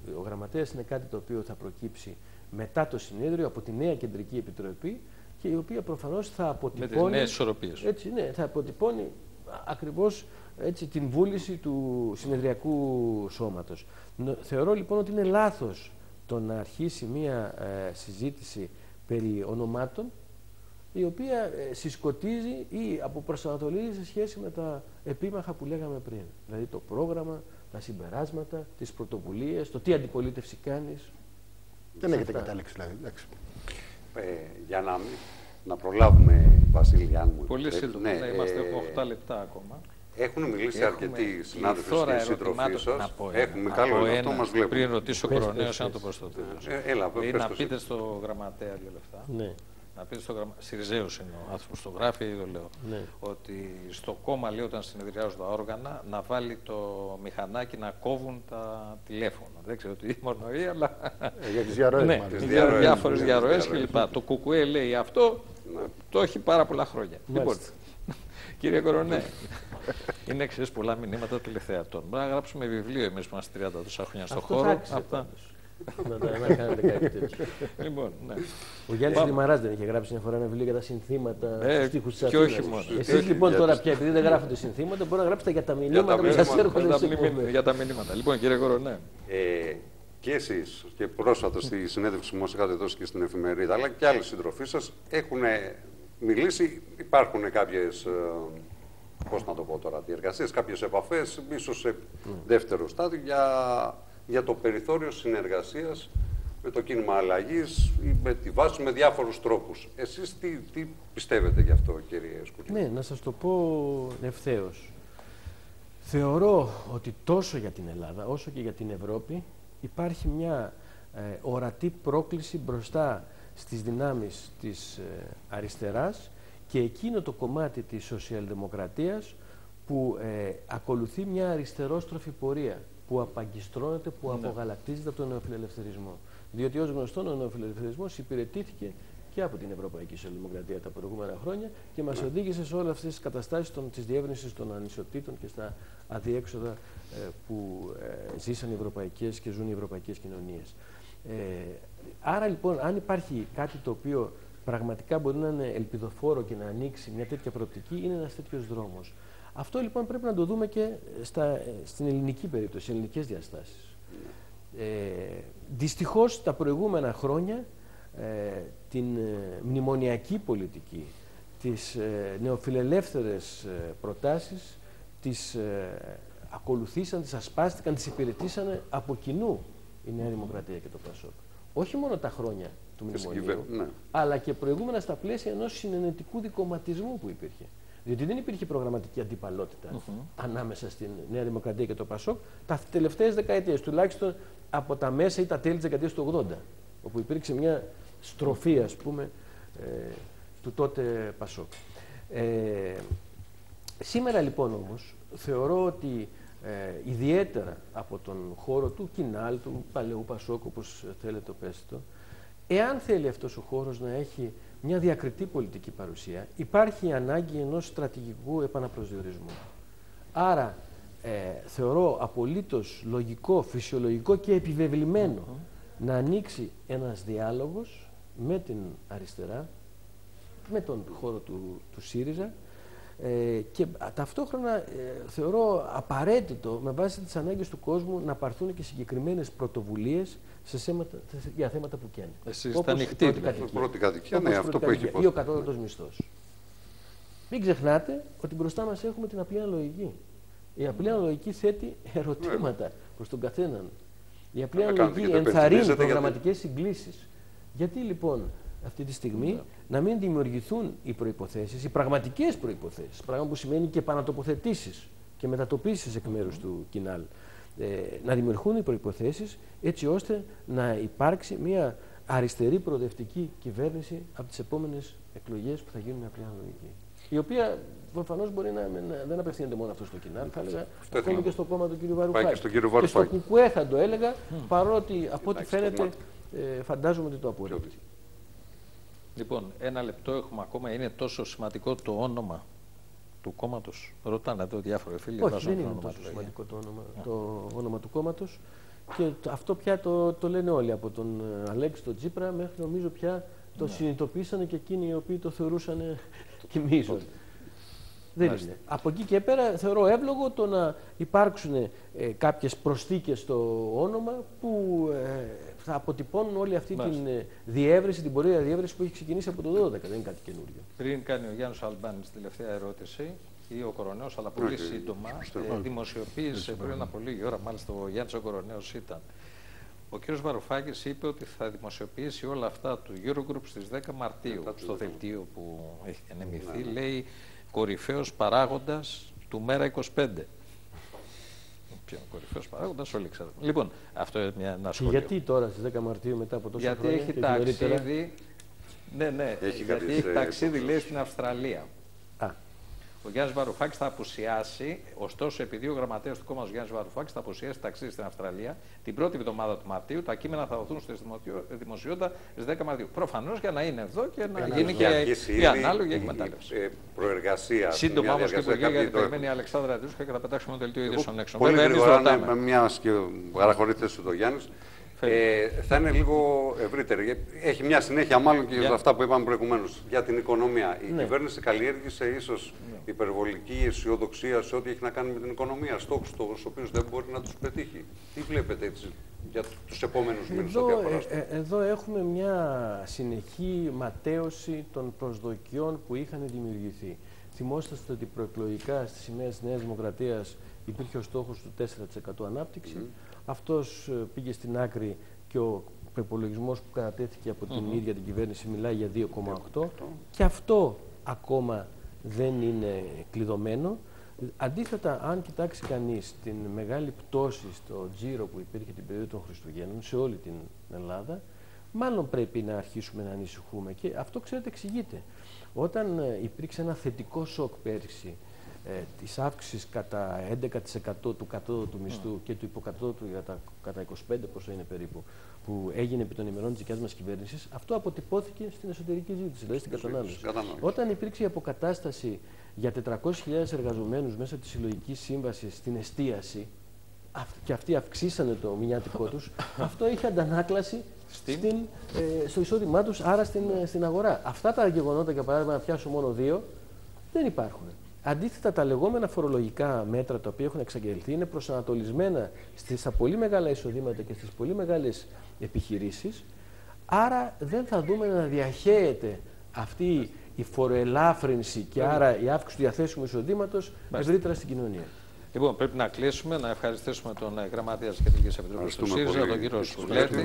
ε, ο γραμματέας είναι κάτι το οποίο θα προκύψει μετά το συνέδριο από τη νέα Κεντρική Επιτροπή και η οποία προφανώς θα Με αποτυπώνει... τις νέες ισορροπίες. Έτσι, ναι, θα αποτυπώνει α- ακριβώς έτσι, την βούληση του συνεδριακού σώματος. Νο- Θεωρώ λοιπόν ότι είναι λάθος το να αρχίσει μία ε, συζήτηση περί ονομάτων η οποία ε, συσκοτίζει ή αποπροσανατολίζει σε σχέση με τα επίμαχα που λέγαμε πριν. Δηλαδή το πρόγραμμα, τα συμπεράσματα, τις πρωτοβουλίες, το τι αντιπολίτευση κάνεις. Δεν έχετε Αυτά. κατάληξη δηλαδή. εντάξει. Ε, για να, μην- να προλάβουμε, Βασίλη, αν μου Πολύ επιτρέπεις. σύντομα, Ναι, ναι, είμαστε ε, 8 λεπτά ακόμα. Έχουν μιλήσει Έχουμε αρκετοί συνάδελφοι πληθώρα και σύντροφοί ερωτημάτων. σας. Να πω ένα, Έχουμε να καλό πω είναι αυτό, ένα, μας βλέπουν. Πριν ρωτήσω ο Πες, κοροναίο, πες, αν το πες. προστατεύω. Ε, έλα, Ή πες να το πείτε εσύ. στο γραμματέα δύο λεφτά. Ναι. Να πείτε στο γραμμα... Συριζέος είναι ο άνθρωπος το γράφει, ή το λέω. Ναι. Ότι στο κόμμα λέει όταν συνεδριάζουν τα όργανα να βάλει το μηχανάκι να κόβουν τα τηλέφωνα. Δεν ξέρω τι υπονοεί, αλλά. Ε, για τις διαρροές ναι, μάλλον. Τις για διαρροές, διάφορες ναι, διαρροές τις κλπ. διαρροές. Το κουκουέ λέει αυτό, το έχει πάρα πολλά χρόνια. Λοιπόν, Μάλιστα. Κύριε Κορονέ, είναι εξής πολλά μηνύματα τηλεθεατών. Μπορεί να γράψουμε βιβλίο εμείς που είμαστε 30 τόσα χρόνια στον Αυτό χώρο. θα άξιζε Απ' τα- πάντως. να, τα- να κάνετε κάτι τέτοιο. Λοιπόν, ναι. Ο Γιάννης Πάμε. Δημαράς δεν είχε γράψει μια φορά ένα βιβλίο για τα συνθήματα Ε, στους στίχους της και Αθήνας. όχι μόνο. Εσείς Και όχι λοιπόν για τώρα τις- πια, επειδή δεν γράφετε συνθήματα, μπορεί να γράψετε για τα τα μηνύματα που σας μηνύματα, έρχονται για, στις τα μηνύματα, εκπομπές. για τα μηνύματα. Λοιπόν, κύριε Κορονέ, Ε, και εσείς και πρόσφατα στη συνέντευξη που μας είχατε δώσει και στην εφημερίδα, αλλά και άλλοι συντροφοί σας έχουν μιλήσει. Υπάρχουν κάποιες. Πώς να το πω τώρα, διεργασίες, κάποιες επαφές, ίσως σε δεύτερο στάδιο για, για το περιθώριο συνεργασίας με το κίνημα αλλαγής ή με τη βάση με διάφορους τρόπους. Εσείς τι, τι πιστεύετε γι' αυτό, κύριε Σκουλή. Ναι, να σας το πω ευθέως. Θεωρώ ότι τόσο για την Ελλάδα όσο και για την Ευρώπη υπάρχει μια ε, ορατή πρόκληση μπροστά στις δυνάμεις της ε, αριστεράς και εκείνο το κομμάτι της σοσιαλδημοκρατίας που ε, ακολουθεί μια αριστερόστροφη πορεία που απαγκιστρώνεται, που απογαλακτίζεται από τον νεοφιλελευθερισμό. Διότι ως γνωστόν ο νεοφιλελευθερισμός υπηρετήθηκε και από την Ευρωπαϊκή Σοσιαλδημοκρατία τα προηγούμενα χρόνια και μας οδήγησε σε όλες αυτές τις καταστάσεις των, της διεύρυνσης των ανισοτήτων και στα αδιέξοδα ε, που ε, ζήσαν οι ευρωπαϊκές και ζουν οι ευρωπαϊκές κοινωνίες. Ε, άρα λοιπόν αν υπάρχει κάτι το οποίο πραγματικά μπορεί να είναι ελπιδοφόρο και να ανοίξει μια τέτοια προοπτική είναι ένας τέτοιος δρόμος. Αυτό λοιπόν πρέπει να το δούμε και στα, ε, στην ελληνική περίπτωση, σε ελληνικές διαστάσεις. Ε, δυστυχώς τα προηγούμενα χρόνια ε, την ε, μνημονιακή πολιτική, τις ε, νεοφιλελεύθερες ε, προτάσεις, τις ε, ακολουθήσαν, τις ασπάστηκαν, τις υπηρετήσαν από κοινού η Νέα Δημοκρατία και το ΠΑΣΟΚ. Όχι μόνο τα χρόνια του Της μνημονίου, κυβέρ- ναι. αλλά και προηγούμενα στα πλαίσια ενός συνενετικού δικοματισμού που υπήρχε. Διότι δεν υπήρχε προγραμματική αντιπαλότητα ανάμεσα στην Νέα Δημοκρατία και το ΠΑΣΟΚ τα τελευταίες δεκαετίες, τουλάχιστον από τα μέσα ή τα τέλη της δεκαετίας του 80, όπου υπήρξε μια στροφή, ας πούμε, ε, του τότε ΠΑΣΟΚ. Ε, σήμερα λοιπόν όμως θεωρώ ότι ε, ιδιαίτερα από τον χώρο του Κινάλ, του παλαιού Πασόκ, όπως θέλετε το πέστε το, εάν θέλει αυτός ο χώρος να έχει μια διακριτή πολιτική παρουσία, υπάρχει η ανάγκη ενός στρατηγικού επαναπροσδιορισμού. Άρα, ε, θεωρώ απολύτως λογικό, φυσιολογικό και επιβεβλημένο να ανοίξει ένας διάλογος με την αριστερά, με τον χώρο του, του ΣΥΡΙΖΑ ε, και ταυτόχρονα ε, θεωρώ απαραίτητο με βάση τις ανάγκες του κόσμου να πάρθουν και συγκεκριμένες πρωτοβουλίες σε θέματα, για θέματα που καίνε. Εσείς είστε ανοιχτοί δηλαδή. Πρώτη κατοικία, ναι, αυτό που έχει Ή ο κατώτατος μισθός. Μην ξεχνάτε ότι μπροστά μας έχουμε την απλή αναλογική. Η απλή αναλογική θέτει ερωτήματα ναι. προς τον καθέναν. Η απλή αναλογική ενθαρρύνει προγραμματικές γιατί... συγκλήσεις. Γιατί λοιπόν αυτή τη στιγμή ναι. Να μην δημιουργηθούν οι προϋποθέσεις, οι πραγματικές προϋποθέσεις, πράγμα που σημαίνει και επανατοποθετήσεις και μετατοπίσεις εκ μέρους του κοινάλ, ε, να δημιουργούν οι προϋποθέσεις έτσι ώστε να υπάρξει μια αριστερή προοδευτική κυβέρνηση από τις επόμενες εκλογές που θα γίνουν με απλή αναλογική. Η οποία προφανώς μπορεί να, να, δεν απευθύνεται μόνο αυτό στο κοινάλ, θα έλεγα ακόμη και στο κόμμα του κ. Βαρουφάκη. Και, στο και στο Κουκουέ θα το έλεγα, παρότι από ό,τι φαίνεται ε, φαντάζομαι ότι το απορρίπτει. Λοιπόν, ένα λεπτό έχουμε ακόμα. Είναι τόσο σημαντικό το όνομα του κόμματος. Ρωτάνε εδώ διάφοροι φίλοι. Όχι, δεν είναι τόσο σημαντικό το όνομα, το όνομα του κόμματος. Και αυτό πια το, το λένε όλοι. Από τον ε, Αλέξη τον Τσίπρα μέχρι νομίζω πια το ναι. συνειδητοποίησανε και εκείνοι οι οποίοι το θεωρούσαν <laughs> κοιμίζουν. Δεν είναι. Από εκεί και πέρα θεωρώ εύλογο το να υπάρξουν ε, κάποιες προσθήκες στο όνομα που ε, θα αποτυπώνουν όλη αυτή Μάλιστα. την ε, διεύρυνση, την πορεία διεύρυνσης που έχει ξεκινήσει από το 2012. Δεν είναι κάτι καινούριο. Πριν κάνει ο Γιάννης Αλμπάνης τελευταία ερώτηση, ή ο Κοροναίος, αλλά πολύ σύντομα, ε, δημοσιοποίησε πριν από λίγη ώρα, μάλιστα ο Γιάννης ο Κοροναίος ήταν. Ο κ. Βαρουφάκης είπε ότι θα δημοσιοποιήσει όλα αυτά του Eurogroup στις 10 Μαρτίου. Στο δελτίο που έχει ανεμηθεί, ναι. λέει κορυφαίος παράγοντας του Μέρα 25. Ποιο κορυφαίος παράγοντας, όλοι ξέρουμε. Λοιπόν, αυτό είναι μια, ένα σχόλιο. γιατί τώρα στις 10 Μαρτίου μετά από τόσο γιατί Έχει ταξίδι, ναι, ναι, έχει γιατί έχει ταξίδι, λέει, στην Αυστραλία. Ο Γιάννης Βαρουφάκης θα απουσιάσει, ωστόσο, επειδή ο γραμματέας του κόμματος Γιάννης Βαρουφάκης θα απουσιάσει ταξίδι στην Αυστραλία την πρώτη εβδομάδα του Μαρτίου, τα κείμενα θα δοθούν στη δημοσιότητα στις 10 Μαρτίου. Προφανώς για να είναι εδώ και να γίνει και η ανάλογη εκμετάλλευση. Ε, προεργασία. Σύντομα όμω και υπουργέ για την περιμένει η Αλεξάνδρα Αντρούσκα και θα πετάξουμε το δελτίο ειδήσεων έξω. Πολύ γρήγορα, με μια και παραχωρείτε του Γιάννης. Ε, θα είναι λίγο ευρύτερη. Έχει μια συνέχεια μάλλον και για αυτά που είπαμε προηγουμένως για την οικονομία. Η ναι. κυβέρνηση καλλιέργησε ίσως ναι. υπερβολική αισιοδοξία σε ό,τι έχει να κάνει με την οικονομία. Στόχους του οποίους δεν μπορεί να τους πετύχει. Τι βλέπετε έτσι για τους επόμενους μήνες, εδώ, ε, ε, εδώ έχουμε μια συνεχή ματέωση των προσδοκιών που είχαν δημιουργηθεί. Θυμόστε ότι προεκλογικά στις σημαίε τη Νέα Δημοκρατίας υπήρχε ο στόχος του 4% ανάπτυξη. Αυτός ε, πήγε στην άκρη και ο προπολογισμός που κατατέθηκε από την ίδια την κυβέρνηση μιλάει για 2,8 και αυτό ακόμα δεν είναι κλειδωμένο. Αντίθετα, αν κοιτάξει κανείς την μεγάλη πτώση στο τζίρο που υπήρχε την περίοδο των Χριστουγέννων σε όλη την Ελλάδα, μάλλον πρέπει να αρχίσουμε να ανησυχούμε. Και αυτό, ξέρετε, εξηγείται. Όταν ε, υπήρξε ένα θετικό σοκ πέρυσι ε, της αύξησης κατά 11% του κατώτατου μισθού και του υποκατώτατου κατά, κατά 25 πόσο είναι περίπου που έγινε επί των ημερών της δικιάς μας κυβέρνησης, αυτό αποτυπώθηκε στην εσωτερική ζήτηση, δηλαδή στην κατανάλωση. Όταν υπήρξε η αποκατάσταση για 400.000 εργαζομένους μέσα από τη συλλογική σύμβαση στην εστίαση και αυτοί αυξήσανε το μηνιάτικό τους, <laughs> αυτό είχε αντανάκλαση στην, ε, στο εισόδημά τους, άρα στην, ε, στην αγορά. Αυτά τα γεγονότα, για παράδειγμα, να πιάσω μόνο δύο, δεν υπάρχουν. Αντίθετα, τα λεγόμενα φορολογικά μέτρα τα οποία έχουν εξαγγελθεί είναι προσανατολισμένα στα πολύ μεγάλα εισοδήματα και στις πολύ μεγάλες επιχειρήσεις. Άρα δεν θα δούμε να διαχέεται αυτή η φοροελάφρυνση και άρα η αύξηση του διαθέσιμου εισοδήματος ευρύτερα στην κοινωνία. Λοιπόν, πρέπει να κλείσουμε, να ευχαριστήσουμε τον ε, Γραμματέας της Κεντρικής Επιτροπής του ΣΥΡΙΖΑ, τον κύριο Σκουλέτη.